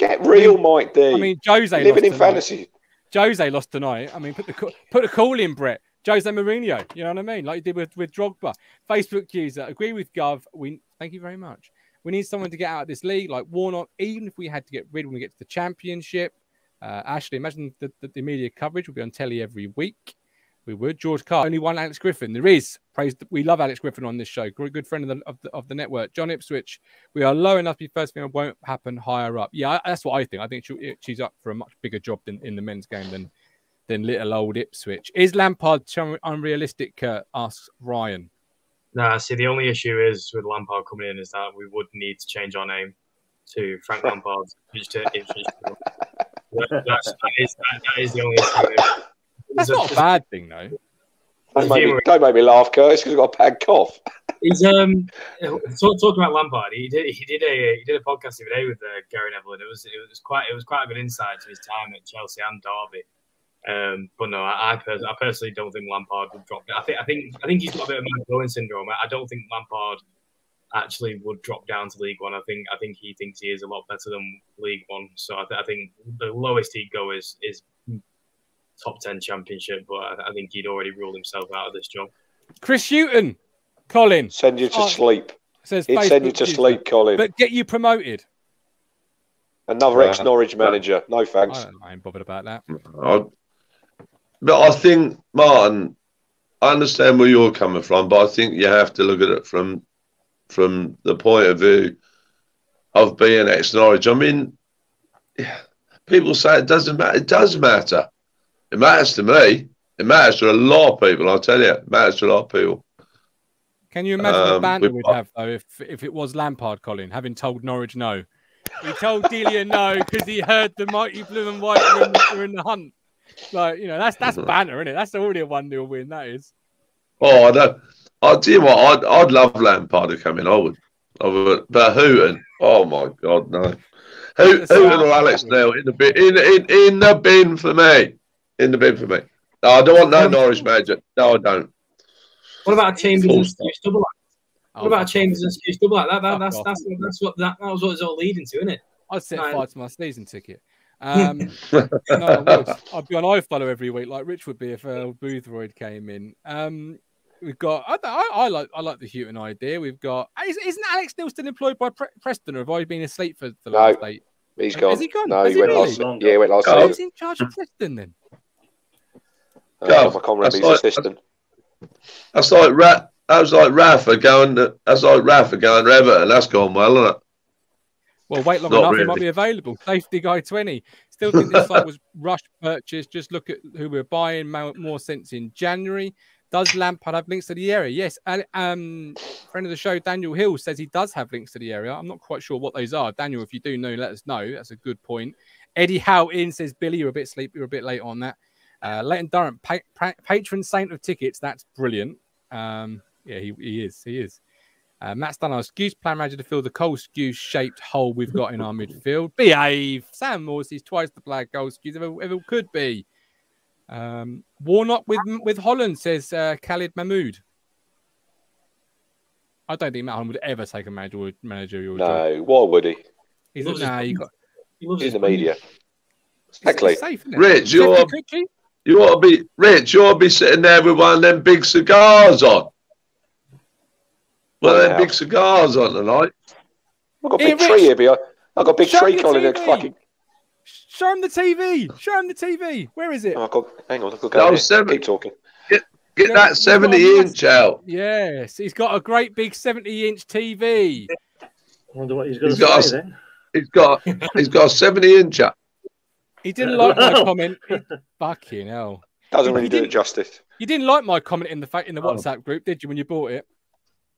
get real Mike D? I mean, Jose living lost in tonight. fantasy. Jose lost tonight. I mean, put the put a call in, Brett. Jose Mourinho. You know what I mean? Like you did with with Drogba. Facebook user agree with Gov. We thank you very much. We need someone to get out of this league, like Warnock. Even if we had to get rid when we get to the championship, uh, Ashley, imagine that the, the media coverage will be on telly every week. We would. George Carr, only one Alex Griffin. There is praise. We love Alex Griffin on this show. Good good friend of the, of the of the network. John Ipswich. We are low enough to be first thing. Won't happen higher up. Yeah, that's what I think. I think she, she's up for a much bigger job than in the men's game than than little old Ipswich. Is Lampard unrealistic? Kurt asks Ryan. Nah, see, the only issue is with Lampard coming in is that we would need to change our name to Frank Lampard. Ipswich to Ipswich. That- that, is, that, that is the only issue. That's not a bad thing, though. Don't make, me, don't make me laugh, Curtis, because I've got a bad cough. He's um talk, talking about Lampard. He did he did a he did a podcast the other day with uh, Gary Neville. And it was it was quite it was quite a good insight to his time at Chelsea and Derby. Um, but no, I I, pers- I personally don't think Lampard would drop. I think I think I think he's got a bit of Matt Bowen syndrome. I don't think Lampard actually would drop down to League One. I think I think he thinks he is a lot better than League One. So I, th- I think the lowest he'd go is is top ten Championship. But I, I think he'd already ruled himself out of this job. Chris Hughton, Colin Send you to Oh, sleep. says He'd send you to user, sleep, Colin. but get you promoted. Another ex-Norwich uh, uh, manager. No thanks. I, I ain't bothered about that. I, but I think Martin, I understand where you're coming from, but I think you have to look at it from from the point of view of being ex Norwich. I mean, people say it doesn't matter. It does matter. It matters to me. It matters to a lot of people. I'll tell you, it matters to a lot of people. Can you imagine the Um, banter we've we'd have though if if it was Lampard, Colin, having told Norwich no? He told Delia no because he heard the mighty blue and white were in, were in the hunt. Like you know, that's that's banter, isn't it? That's already a one 0 win. That is. Oh, I don't. I'll tell you what. I'd, I'd love Lampard to come in. I would. I would. But Hughton. Oh my God, no. Who, Hughton or Alex Neil in the bin. In, in, in the bin for me. In the bin for me. No, I don't want no Norwich manager. No, I don't. What about Chambers Full and stop. Stu Stubble? Oh, What about fuck Chambers and Stu Stubble? That, that, Fuck that's, off. that's, that's what that, that was what it's all leading to, isn't it? I'd set Right. fire to my season ticket. Um, no, I would. Be on iFollow every week, like Rich would be if uh, Boothroyd came in. Um, we've got. I, I, I like. I like the Hughton idea. We've got. Is, isn't Alex Neil still employed by Pre- Preston, or have I been asleep for the No. last eight? He's gone. he gone? No, Has he he went really? last. Long Yeah, he went last Oh. Who's in charge of Preston then? Uh, I can't remember That's his like- assistant. That's like Ra- that was like Rafa going. To, that's like Rafa going to Everton. That's gone well, isn't it? Well, wait long Not enough, it might be available. Safety guy 20. Still think this site was rush purchase. Just look at who we're buying. More sense in January. Does Lampard have links to the area? Yes. And, um, friend of the show, Daniel Hill, says he does have links to the area. I'm not quite sure what those are. Daniel, if you do know, let us know. That's a good point. Eddie Houghton says, Billy, you're a bit sleepy. You're a bit late on that. Uh, Leighton Durham, pa- pa- patron saint of tickets. That's brilliant. Um, yeah, he, he is. He is. Uh, Matt Stannard, excuse plan manager to fill the Cole Skuse shaped hole we've got in our midfield. Behave. Sam Morsy's twice the black Cole Skuse ever, ever could be. Um, Warnock with with Holland says uh, Khalid Mahmood. I don't think Matt Holland would ever take a managerial managerial job. No, why would he? He's Loves nah, his got He He's in the media. Exactly. safe. Rich, you're Jeffrey Cookie? You ought to be Rich. You ought to be sitting there with one of them big cigars on. One of them big cigars on tonight. I've got a Hey, big tree here behind. I've got a big Show tree your calling it fucking. Show him the TV. Show him the TV. Where is it? Oh, I've got, hang on, I've got to go. here. seven. Keep talking. Get Yeah, that seventy got a inch out. Yes, he's got a great big 70 inch TV. I wonder what he's going He's to got say a- then. He's got he's got a seventy inch out. He didn't like my comment. He- fucking hell. Doesn't He really do it justice. You didn't like my comment in the fact in the Oh. WhatsApp group, did you, when you bought it?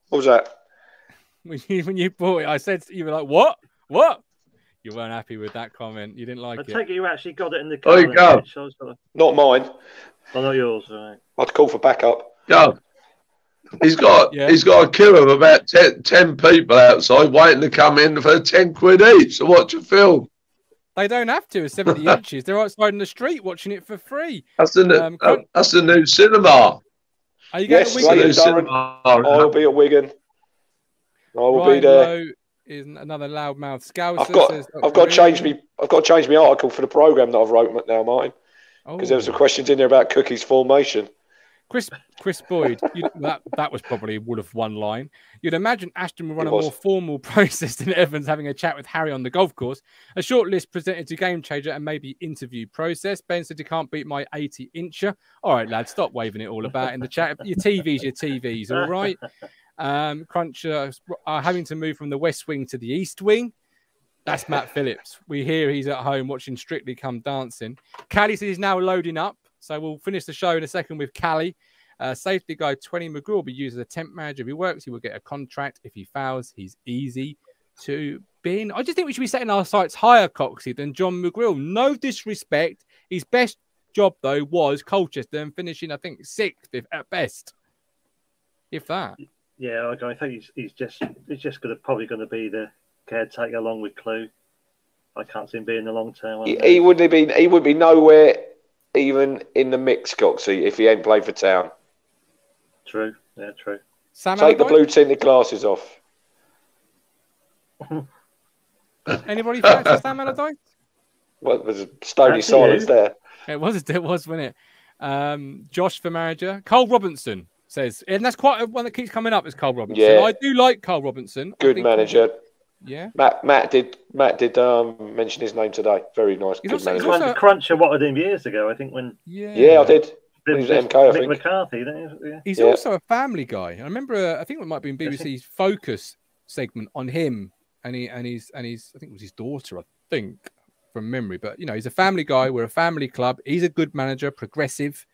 What was that? When you, when you bought it, I said you were like, "What? What?" You weren't happy with that comment. You didn't like I it. I take it you actually got it in the Oh, car. you then, go. Rich. I was gonna- Not mine. Oh, not yours. Right. I'd call for backup. Go. He's got Yeah. he's got a queue of about 10, 10 people outside waiting to come in for ten quid each to watch a film. They don't have to. It's 70 inches. They're outside in the street watching it for free. That's the new, Um, Con- that's the new cinema. Are you going Yes, to the Wigan? new cinema. I'll be at Wigan. I will Ryan be there. Lowe is another loudmouth scouser. I've got I've got to change me. I've got to change my article for the program that I've wrote now, Martin, because there was some Oh. questions in there about Cookie's formation. Chris Chris Boyd, you, that that was probably would have one line. You'd imagine Ashton would run It a was. more formal process than Evans having a chat with Harry on the golf course. A short list presented to Game Changer and maybe interview process. Ben said you can't beat my 80 incher. All right, lads, stop waving it all about in the chat. Your TVs, your TVs, all right. Um, Cruncher are having to move from the West Wing to the East Wing. That's Matt Phillips. We hear he's at home watching Strictly Come Dancing. Callie says he's now loading up. So we'll finish the show in a second with Callie. Uh, safety guy 20 McGraw will be used as a temp manager. If he works, he will get a contract. If he fails, he's easy to bin. I just think we should be setting our sights higher, Coxie, than John McGreal. No disrespect. His best job, though, was Colchester and finishing, I think, sixth if, at best. If that. Yeah, I I think he's, he's just he's just gonna probably going to be the caretaker along with Klug. I can't see him being the long term. He, he wouldn't have been. He would be nowhere even in the mix, Coxie, if he hadn't played for Town. True. Yeah, true. Sam Take the blue tinted glasses off. Anybody fancy Sam Allardyce? Well, there's a stony That's silence you. there. It was, it was, wasn't it? Um, Josh for manager. Karl Robinson says, and that's quite a, one that keeps coming up. Is Karl Robinson? Yeah. I do like Karl Robinson. Good think- manager. Yeah. Matt Matt did Matt did um, mention his name today. Very nice. He's Good also- he's manager. also- When Cruncher wanted him years ago, I think when Yeah. yeah, I did. He was at Mick MK, I think. McCarthy. Yeah. He's Yeah. also a family guy. I remember, uh, I think it might be in BBC's Focus segment on him, and he and he's and he's I think it was his daughter, I think, from memory. But you know, he's a family guy. We're a family club. He's a good manager, progressive.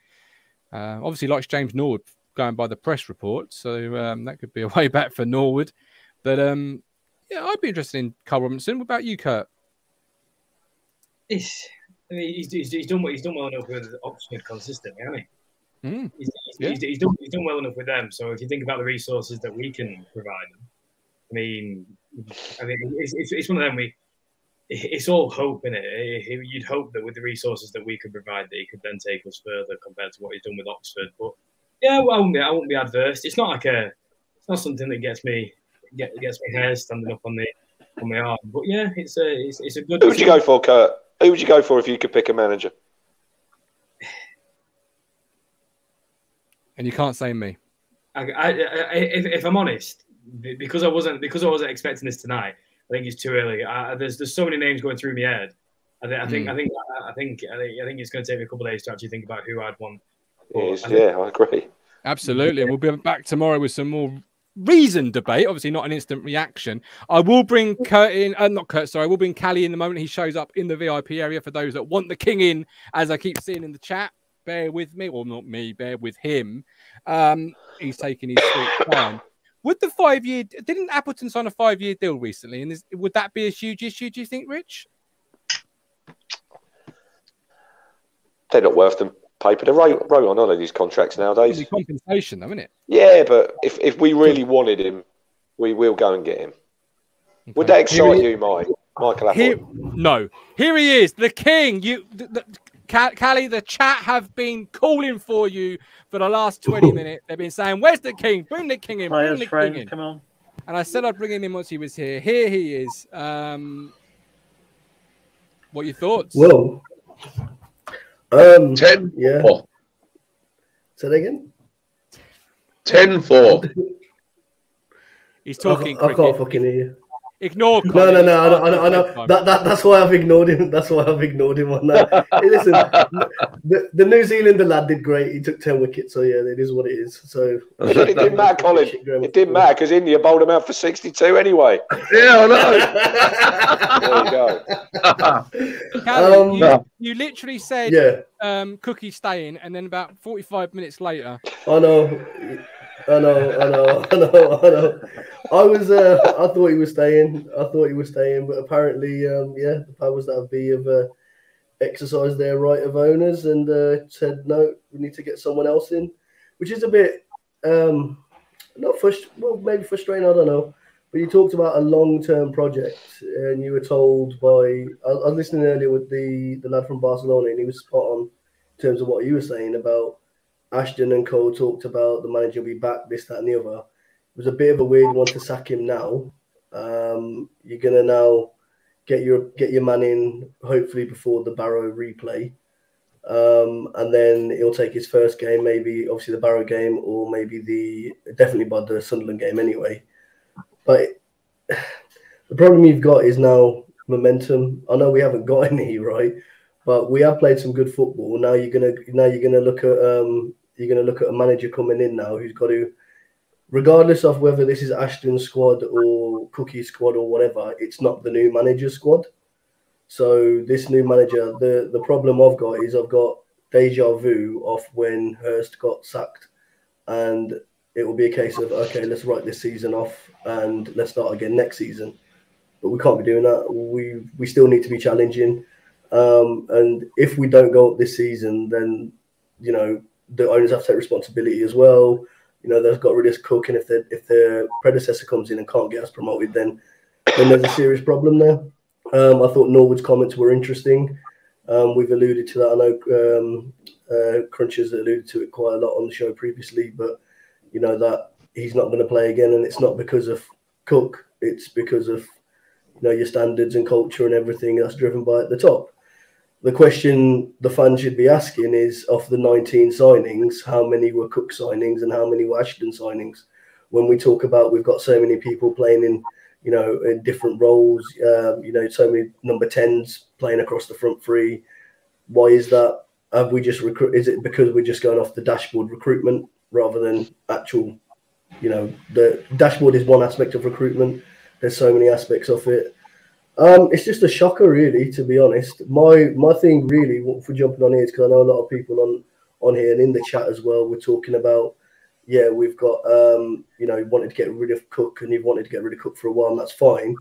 Uh, obviously, likes James Norwood, going by the press report. So um, that could be a way back for Norwood. But um, yeah, I'd be interested in Karl Robinson. What about you, Kurt? He's, I mean, he's, he's, he's done he's done well enough with Oxford consistently, hasn't he? Mm, He's, he's, Yeah. he's, he's done he's done well enough with them. So if you think about the resources that we can provide them, I mean, I mean, it's, it's, it's one of them. We it's all hope in it. You'd hope that with the resources that we could provide, that he could then take us further compared to what he's done with Oxford. But yeah, well, I won't be I won't be adverse. It's not like a it's not something that gets me get, gets my hair standing up on the on my arm. But yeah, it's a it's, it's a good. Who would you go for, Kurt? Who would you go for if you could pick a manager? and you can't say me. I, I, I, if, if I'm honest, because I wasn't because I wasn't expecting this tonight, I think it's too early. I, there's there's so many names going through my head. I, th- I think Mm. I think I think I think I think it's going to take me a couple of days to actually think about who I'd want. It is, I think- yeah, I agree. Absolutely. And we'll be back tomorrow with some more reasoned debate. Obviously, not an instant reaction. I will bring Kurt in, uh, not Kurt, sorry, I will bring Callie in the moment he shows up in the VIP area for those that want the king in, as I keep seeing in the chat. Bear with me, or not me, bear with him. Um, he's taking his sweet time. Would the five year, didn't Appleton sign a five year deal recently? And is, would that be a huge issue, do you think, Rich? They're not worth the paper. They're right, right on all of these contracts nowadays. It's compensation, though, isn't it? Yeah, but if, if we really wanted him, we will go and get him. Would that excite you, Mike? Michael Here, no. Here he is, the king. You, the, the, Callie, the chat have been calling for you for the last 20 minutes. They've been saying, Where's the king? Bring the king in. Bring Players, the king in. come on. And I said I'd bring him in once he was here. Here he is. Um, what are your thoughts? Well, um, 10 yeah. 4. Say that again. 10 4. He's talking I can't cricket. fucking hear you. Ignore. No, Colin. no, no. I know, I know. I know. That, that, that's why I've ignored him. That's why I've ignored him on that. Hey, listen, the, the New Zealander lad did great. He took 10 wickets. So, yeah, it is what it is. So, it didn't matter, Colin. It didn't matter because India bowled him out for 62 anyway. yeah, I There you go. Callie, Um, you, No. you literally said yeah, um, Cookie staying, and then about 45 minutes later, I know. I know, I know, I know, I know. I was, uh, I thought he was staying. I thought he was staying, but apparently, um, yeah, the powers that be have uh, exercised their right of owners and uh, said no, we need to get someone else in, which is a bit, um, not frust- well, maybe frustrating. I don't know. But you talked about a long-term project, and you were told by I, I was listening earlier with the the lad from Barcelona, and he was spot on in terms of what you were saying about Ashton and Cole talked about the manager will be back, this, that, and the other. It was a bit of a weird one to sack him now. Um, you're gonna now get your get your man in, hopefully before the Barrow replay, um, and then he'll take his first game, maybe obviously the Barrow game, or maybe the definitely by the Sunderland game anyway. But the problem you've got is now momentum. I know we haven't got any right, but we have played some good football. Now you're gonna now you're gonna look at um you're gonna look at a manager coming in now who's got to, regardless of whether this is Ashton's squad or Cookie's squad or whatever, it's not the new manager's squad. So this new manager, the the problem I've got is I've got deja vu of when Hurst got sacked, and it will be a case of okay, let's write this season off and let's start again next season. But we can't be doing that. We we still need to be challenging. Um, and if we don't go up this season, then you know the owners have to take responsibility as well. You know they've got rid of Cook, and if their if their predecessor comes in and can't get us promoted, then then there's a serious problem there. Um, I thought Norwood's comments were interesting. Um, we've alluded to that. I know um, uh, alluded to it quite a lot on the show previously, but you know that he's not going to play again, and it's not because of Cook. It's because of you know your standards and culture and everything that's driven by at the top. The question the fans should be asking is: of the 19 signings, how many were Cook signings and how many were Ashton signings? When we talk about we've got so many people playing in you know, in different roles. Um, you know, so many number tens playing across the front three. Why is that? Have we just recruit? Is it because we're just going off the dashboard recruitment rather than actual? You know, the dashboard is one aspect of recruitment. There's so many aspects of it. Um, it's just a shocker, really, to be honest. My my thing, really, for jumping on here is because I know a lot of people on on here and in the chat as well. We're talking about yeah, we've got um, you know, wanted to get rid of Cook and you've wanted to get rid of Cook for a while, and that's fine.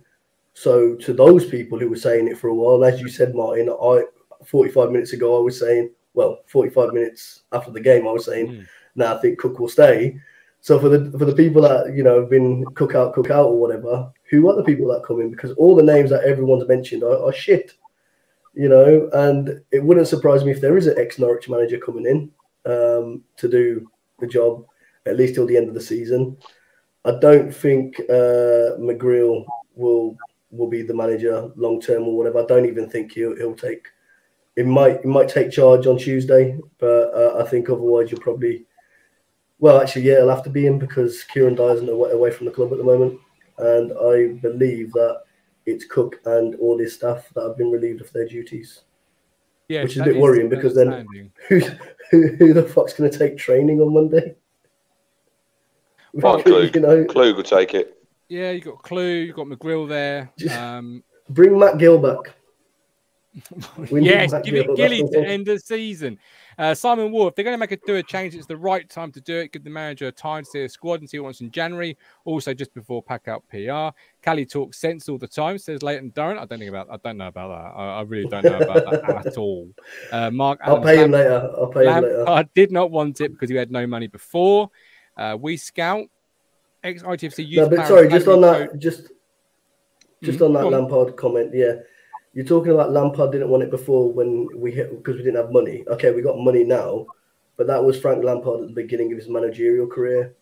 So to those people who were saying it for a while, as you said, Martin, I 45 minutes ago I was saying, well, 45 minutes after the game, I was saying, Mm. now I think Cook will stay. So for the for the people that you know have been cook out, cook out or whatever, who are the people that come in? Because all the names that everyone's mentioned are, are shit. You know, and it wouldn't surprise me if there is an ex Norwich manager coming in um, to do the job at least till the end of the season. I don't think uh, McGreal will will be the manager long term or whatever. I don't even think he'll he'll take. It might he might take charge on Tuesday, but uh, I think otherwise you'll probably. Well, actually, yeah, he'll have to be in because Kieran Dyer's away, away from the club at the moment, and I believe that it's Cook and all his staff that have been relieved of their duties. Yeah, which is a that bit worrying because then who, who, who the fuck's going to take training on Monday? Well, you know, Klug will take it. Yeah, you got Klug, you got McGreal there. Um, bring Matt Gill back. Yes, give it Gill, Gilly to end the season. Uh, Simon Wolf, they're going to make a do a change. It's the right time to do it. Give the manager time to see a squad and see what wants in January. Also, just before pack out PR. Callie talks sense all the time. Says Leighton Durrant. I don't think about. I don't know about that. I, I really don't know about that at all. Uh, Mark, I'll Adams, pay him later. I'll pay him later. Lampard did not want it because he had no money before. Uh, we scout ex ITFC. No, but sorry, just on that, just just Mhm, on that. Lampard comment, yeah. You're talking about Lampard didn't want it before when we hit because we didn't have money. Okay, we got money now, but that was Frank Lampard at the beginning of his managerial career.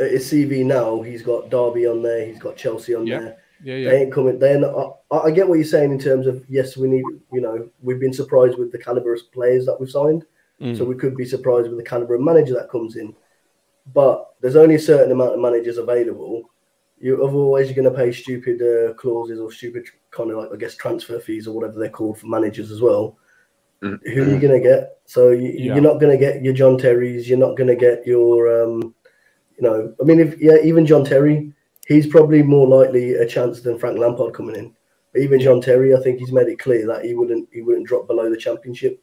At His CV now, he's got Derby on there, he's got Chelsea on Yeah, there. Yeah, yeah. They ain't coming. They're not. I, I get what you're saying in terms of yes, we need. You know, we've been surprised with the caliber of players that we've signed, Mm. so we could be surprised with the caliber of manager that comes in. But there's only a certain amount of managers available. You otherwise you're going to pay stupid uh, clauses or stupid kind of like I guess transfer fees or whatever they're called for managers as well. Who are you going to get? So you, Yeah. you're not going to get your John Terrys. You're not going to get your, um, you know, I mean, if yeah, even John Terry, he's probably more likely a chance than Frank Lampard coming in. But even John Terry, I think he's made it clear that he wouldn't he wouldn't drop below the championship.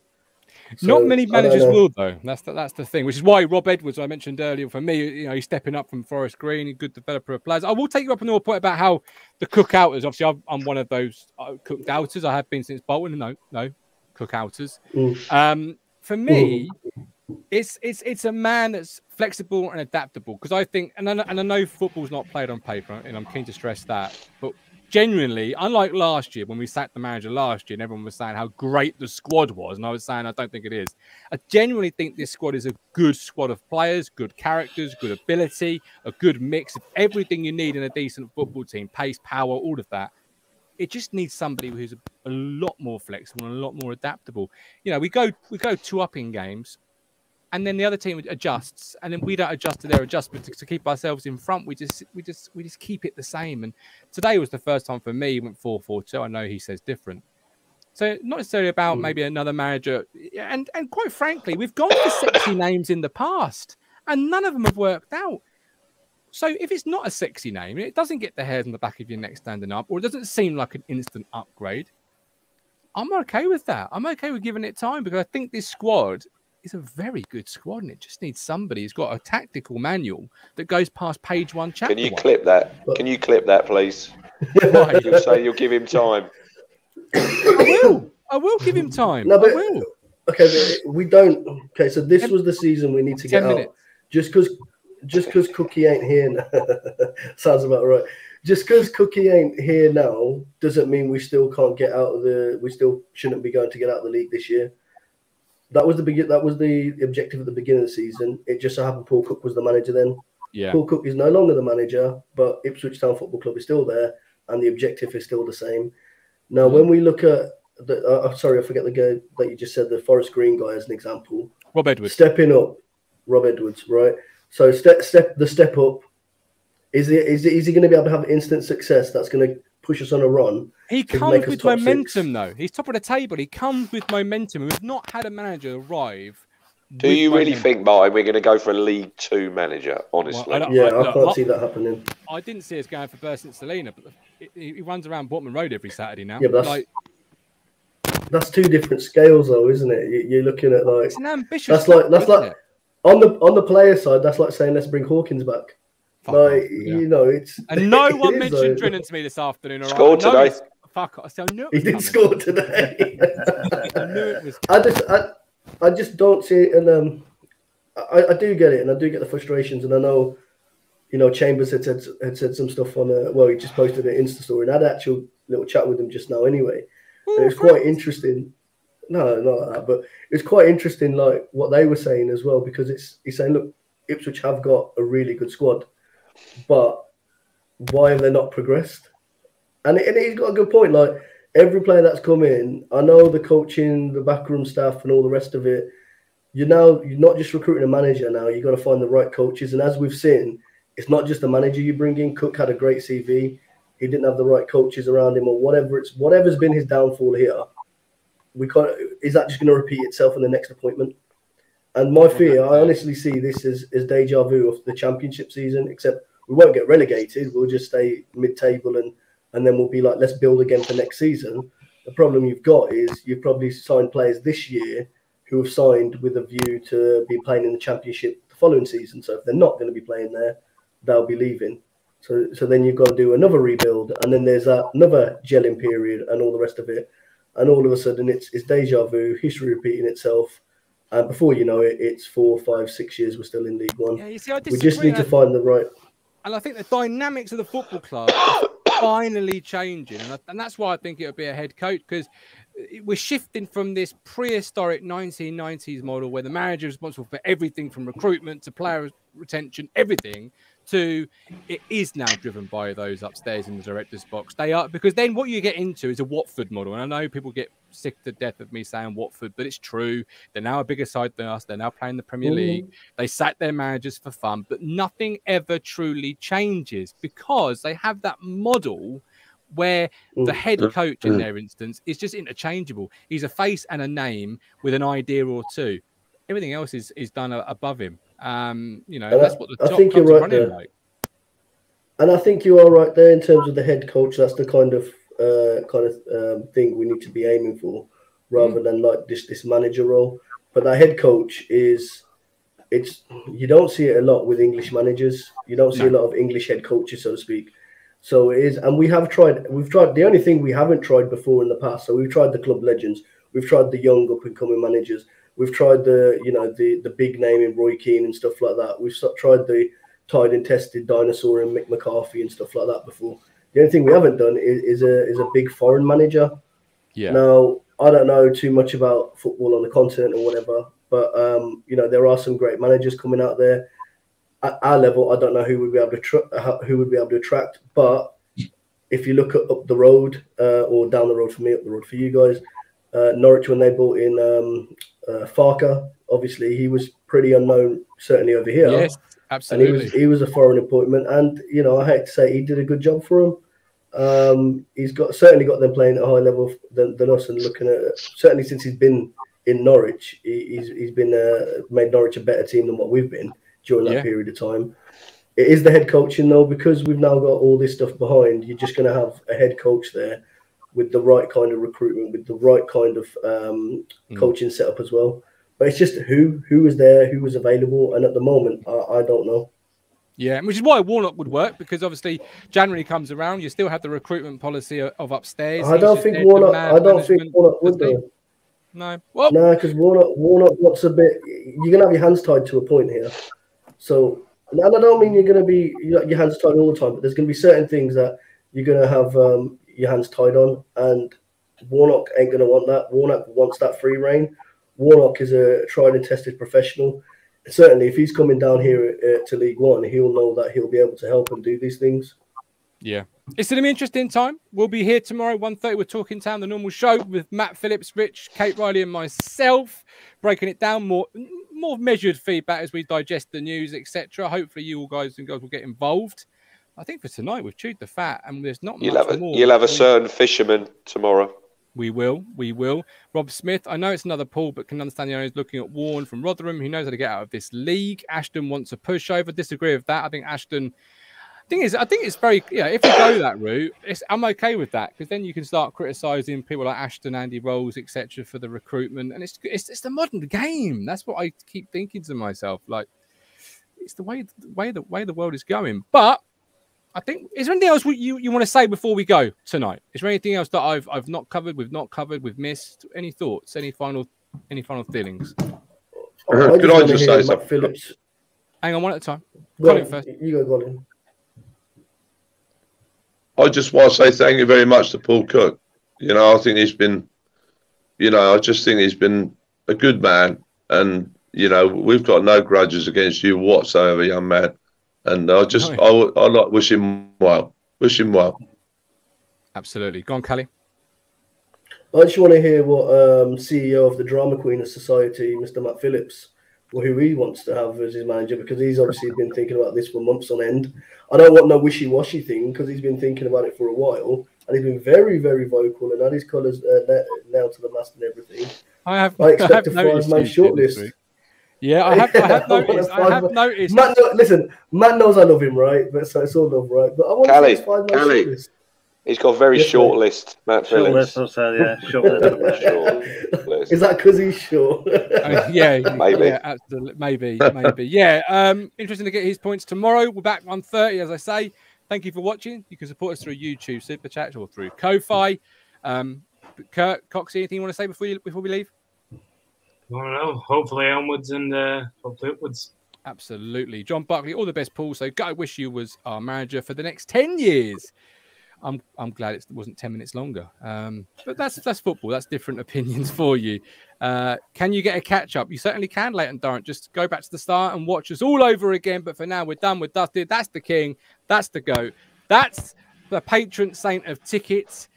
Not many managers will, though. That's the, that's the thing, which is why Rob Edwards, I mentioned earlier, for me, you know, he's stepping up from Forest Green, a good developer of players. I will take you up on your point about how the cook outers. Obviously, I'm, I'm one of those uh, cooked outers. I have been since Bolton. No, no, cook outers. Mm. Um, for me, it's it's it's a man that's flexible and adaptable because I think, and I, and I know football's not played on paper, and I'm keen to stress that, but genuinely, unlike last year when we sacked the manager last year, and everyone was saying how great the squad was, and I was saying I don't think it is. I genuinely think this squad is a good squad of players, good characters, good ability, a good mix of everything you need in a decent football team, pace, power, all of that. It just needs somebody who's a, a lot more flexible and a lot more adaptable. You know, we go we go two up in games, and then the other team adjusts, and then we don't adjust to their adjustment to, to keep ourselves in front. We just we just we just keep it the same. And today was the first time for me. He went four four two. I know he says different. So not necessarily about Mm. maybe another manager. And and quite frankly, we've gone for sexy names in the past, and none of them have worked out. So if it's not a sexy name, it doesn't get the hairs on the back of your neck standing up, or it doesn't seem like an instant upgrade. I'm okay with that. I'm okay with giving it time because I think this squad is a very good squad, and it just needs somebody who's got a tactical manual that goes past page one, chapter Can you one. clip that? Can you clip that, please? Why? You'll say you'll give him time. I will. I will give him time. No, but I will. okay, but we don't. Okay, so this was the season we need to get Ten out. minutes. Just because, just because Cookie ain't here. Now, sounds about right. Just because Cookie ain't here now doesn't mean we still can't get out of the. We still shouldn't be going to get out of the league this year. That was the begin. That was the objective at the beginning of the season. It just so happened Paul Cook was the manager then. Yeah. Paul Cook is no longer the manager, but Ipswich Town Football Club is still there, and the objective is still the same. Now, when we look at the, uh, sorry, I forget the guy that you just said, the Forest Green guy as an example. Rob Edwards. Stepping up, Rob Edwards, right? So step, step, the step up. Is he, is he, is he going to be able to have instant success? That's going to push us on a run. He comes with top six? momentum, though. He's top of the table. He comes with momentum. We've not had a manager arrive. Do with you really momentum. think, Martin, we're going to go for a League Two manager? Well, Honestly, I Yeah, I- I, can't I- see that happening. I didn't see us going for Bersant Celina, but he, he runs around Portman Road every Saturday now. Yeah, but that's- like, That's two different scales, though, isn't it? You- You're looking at like it's an ambitious. that's like that's like it? on the on the player side. That's like saying let's bring Hawkins back. Fuck like off, yeah. you know, it's And no it one is, mentioned though. Drennan to me this afternoon. all right? Scored I today. it's- Fuck off. So I knew it He did coming. score today. I knew it was. I just, I, I just don't see it, and um, I, I do get it, and I do get the frustrations, and I know, you know, Chambers had said had said some stuff on, uh, well, he just posted an Insta story, and I had an actual little chat with him just now, anyway. And it was quite interesting. No, not like that, but it's quite interesting, like what they were saying as well, because it's he's saying, look, Ipswich have got a really good squad, but why have they not progressed? And, and he's got a good point. Like every player that's come in, I know the coaching, the backroom staff, and all the rest of it. You now you're not just recruiting a manager. Now you got to find the right coaches. And as we've seen, it's not just the manager you bring in. Cook had a great CV. he didn't have the right coaches around him, or whatever it's whatever's been his downfall here. We can't. Is that just going to repeat itself in the next appointment? And my fear, I honestly see this as, as deja vu of the championship season, except we won't get relegated. We'll just stay mid-table and and then we'll be like, let's build again for next season. The problem you've got is you've probably signed players this year who have signed with a view to be playing in the championship the following season. So if they're not going to be playing there, they'll be leaving. So so then you've got to do another rebuild, and then there's that another gelling period and all the rest of it. And all of a sudden, it's it's deja vu, history repeating itself. And before you know it, it's four, five, six years we're still in League One. Yeah, you see, I we just need to find the right. And I think the dynamics of the football club finally changing, and, I, and that's why I think it would be a head coach because we're shifting from this prehistoric 1990s model where the manager is responsible for everything from recruitment to player retention, everything, to it is now driven by those upstairs in the director's box. They are because then what you get into is a Watford model, and I know people get sick to death of me saying Watford, but it's true. They're now a bigger side than us. They're now playing the Premier Mhm. League. They sack their managers for fun, but nothing ever truly changes because they have that model where the Mm. head coach in Mm. their instance is just interchangeable. He's a face and a name with an idea or two. Everything else is is done above him. Um, you know, And I- that's what the I top think you're right running there. like. And I think you are right there in terms of the head coach. That's the kind of uh, kind of um, thing we need to be aiming for, rather than like this this manager role. But that head coach is, it's you don't see it a lot with English managers. You don't see a lot of English head coaches, so to speak. So it is, and we have tried. We've tried. The only thing we haven't tried before in the past. So we've tried the club legends. We've tried the young up and coming managers. We've tried the you know the the big name in Roy Keane and stuff like that. We've tried the tried and tested dinosaur and Mick McCarthy and stuff like that before. The only thing we haven't done is, is a is a big foreign manager. Yeah. Now I don't know too much about football on the continent or whatever, but um, you know there are some great managers coming out there. At our level, I don't know who would be able to tr- who would be able to attract, but if you look at, up the road uh, or down the road for me, up the road for you guys, uh, Norwich when they bought in um, uh, Farke, obviously he was pretty unknown, certainly over here. Yes, And he was absolutely. he was a foreign appointment, and you know I hate to say he did a good job for him. Um, he's got certainly got them playing at a high level than, than us, and looking at certainly since he's been in Norwich, he, he's he's been uh, made Norwich a better team than what we've been during that Yeah. period of time. It is the head coaching though, because we've now got all this stuff behind. You're just going to have a head coach there with the right kind of recruitment, with the right kind of um, Mm. coaching setup as well. But it's just who who was there, who was available, and at the moment, I, I don't know. Yeah, which is why Warnock would work because obviously January comes around, you still have the recruitment policy of, of upstairs. I don't think Warnock. I don't think Warnock would do. No. Well, No, because Warnock, Warnock wants a bit. You're gonna have your hands tied to a point here. So, and I don't mean you're gonna be your hands tied all the time, but there's gonna be certain things that you're gonna have um, your hands tied on, and Warnock ain't gonna want that. Warnock wants that free reign. Warnock is a tried and tested professional. Certainly, if he's coming down here uh, to League One, he'll know that he'll be able to help and do these things. Yeah. It's going to be interesting time. We'll be here tomorrow, 1.30. We're talking town, the normal show with Matt Phillips, Rich, Kate Riley, and myself, breaking it down more more measured feedback as we digest the news, etc. Hopefully, you all guys and girls will get involved. I think for tonight we've chewed the fat, and there's not You'll much have a more. you'll have a certain fisherman tomorrow. We will, we will. Rob Smith, I know it's another pool, but can understand the owners looking at Warne from Rotherham, who knows how to get out of this league. Ashton wants a pushover. Disagree with that. I think Ashton. Thing is, I think it's very yeah. If we go that route, I'm okay with that because then you can start criticizing people like Ashton, Andy Rolls, etc. for the recruitment, and it's, it's it's the modern game. That's what I keep thinking to myself. Like it's the way the way the way the world is going. But I think is there anything else you, you want to say before we go tonight? Is there anything else that I've I've not covered, we've not covered, we've missed? Any thoughts? Any final any final feelings? Uh, could I wanna just say something? Phillips. Hang on one at a time. Go Colin on, first. You go, Colin. I just want to say thank you very much to Paul Cook. You know, I think he's been, you know, I just think he's been a good man, and you know, we've got no grudges against you whatsoever, young man. And I just, No. I, I like wish him well. Wish him well. Absolutely. Go on, Callie. I just want to hear what um, CEO of the Drama Queen of Society, Mr. Matt Phillips, or who he wants to have as his manager because he's obviously been thinking about this for months on end. I don't want no wishy washy thing because he's been thinking about it for a while and he's been very, very vocal and had his colours uh, nailed to the mast and everything. I have. I expect have a five man noticed you shortlist. Week. Yeah, I have. I have I want a noticed. I have noticed. Matt, know, listen, Matt knows I love him, right? But so it's all love, right? But I want Callie, to five man Callie. shortlist. He's got a very Yes, short mate. list, Matt Short Phillips. list, I'll say, yeah. Short list. Short list. Is that because he's short? Uh, yeah, Maybe. yeah, absolutely, maybe, maybe, yeah. Um, interesting to get his points tomorrow. We're back on thirty, as I say. Thank you for watching. You can support us through YouTube Super Chat or through Ko-fi. Um, Kurt, Coxie, anything you want to say before you, before we leave? I don't know. Hopefully onwards and uh, hopefully upwards. Absolutely, John Buckley. All the best, Paul. So, I wish you was our manager for the next ten years. I'm I'm glad it wasn't ten minutes longer. Um, but that's that's football. That's different opinions for you. Uh, can you get a catch up? You certainly can, Leighton Durrant. Just go back to the start and watch us all over again. But for now, we're done. We're dusted. That's the king. That's the goat. That's the patron saint of tickets.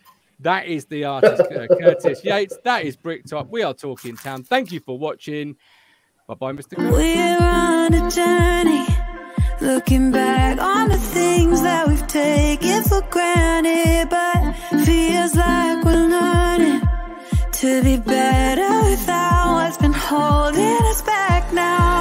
That is the artist uh, Curtis Yates. That is Bricktop. We are talking town. Thank you for watching. Bye bye, Mr. Cook. We're on a journey, looking back on the things that we've taken for granted, but feels like we're learning to be better without what's been holding us back now.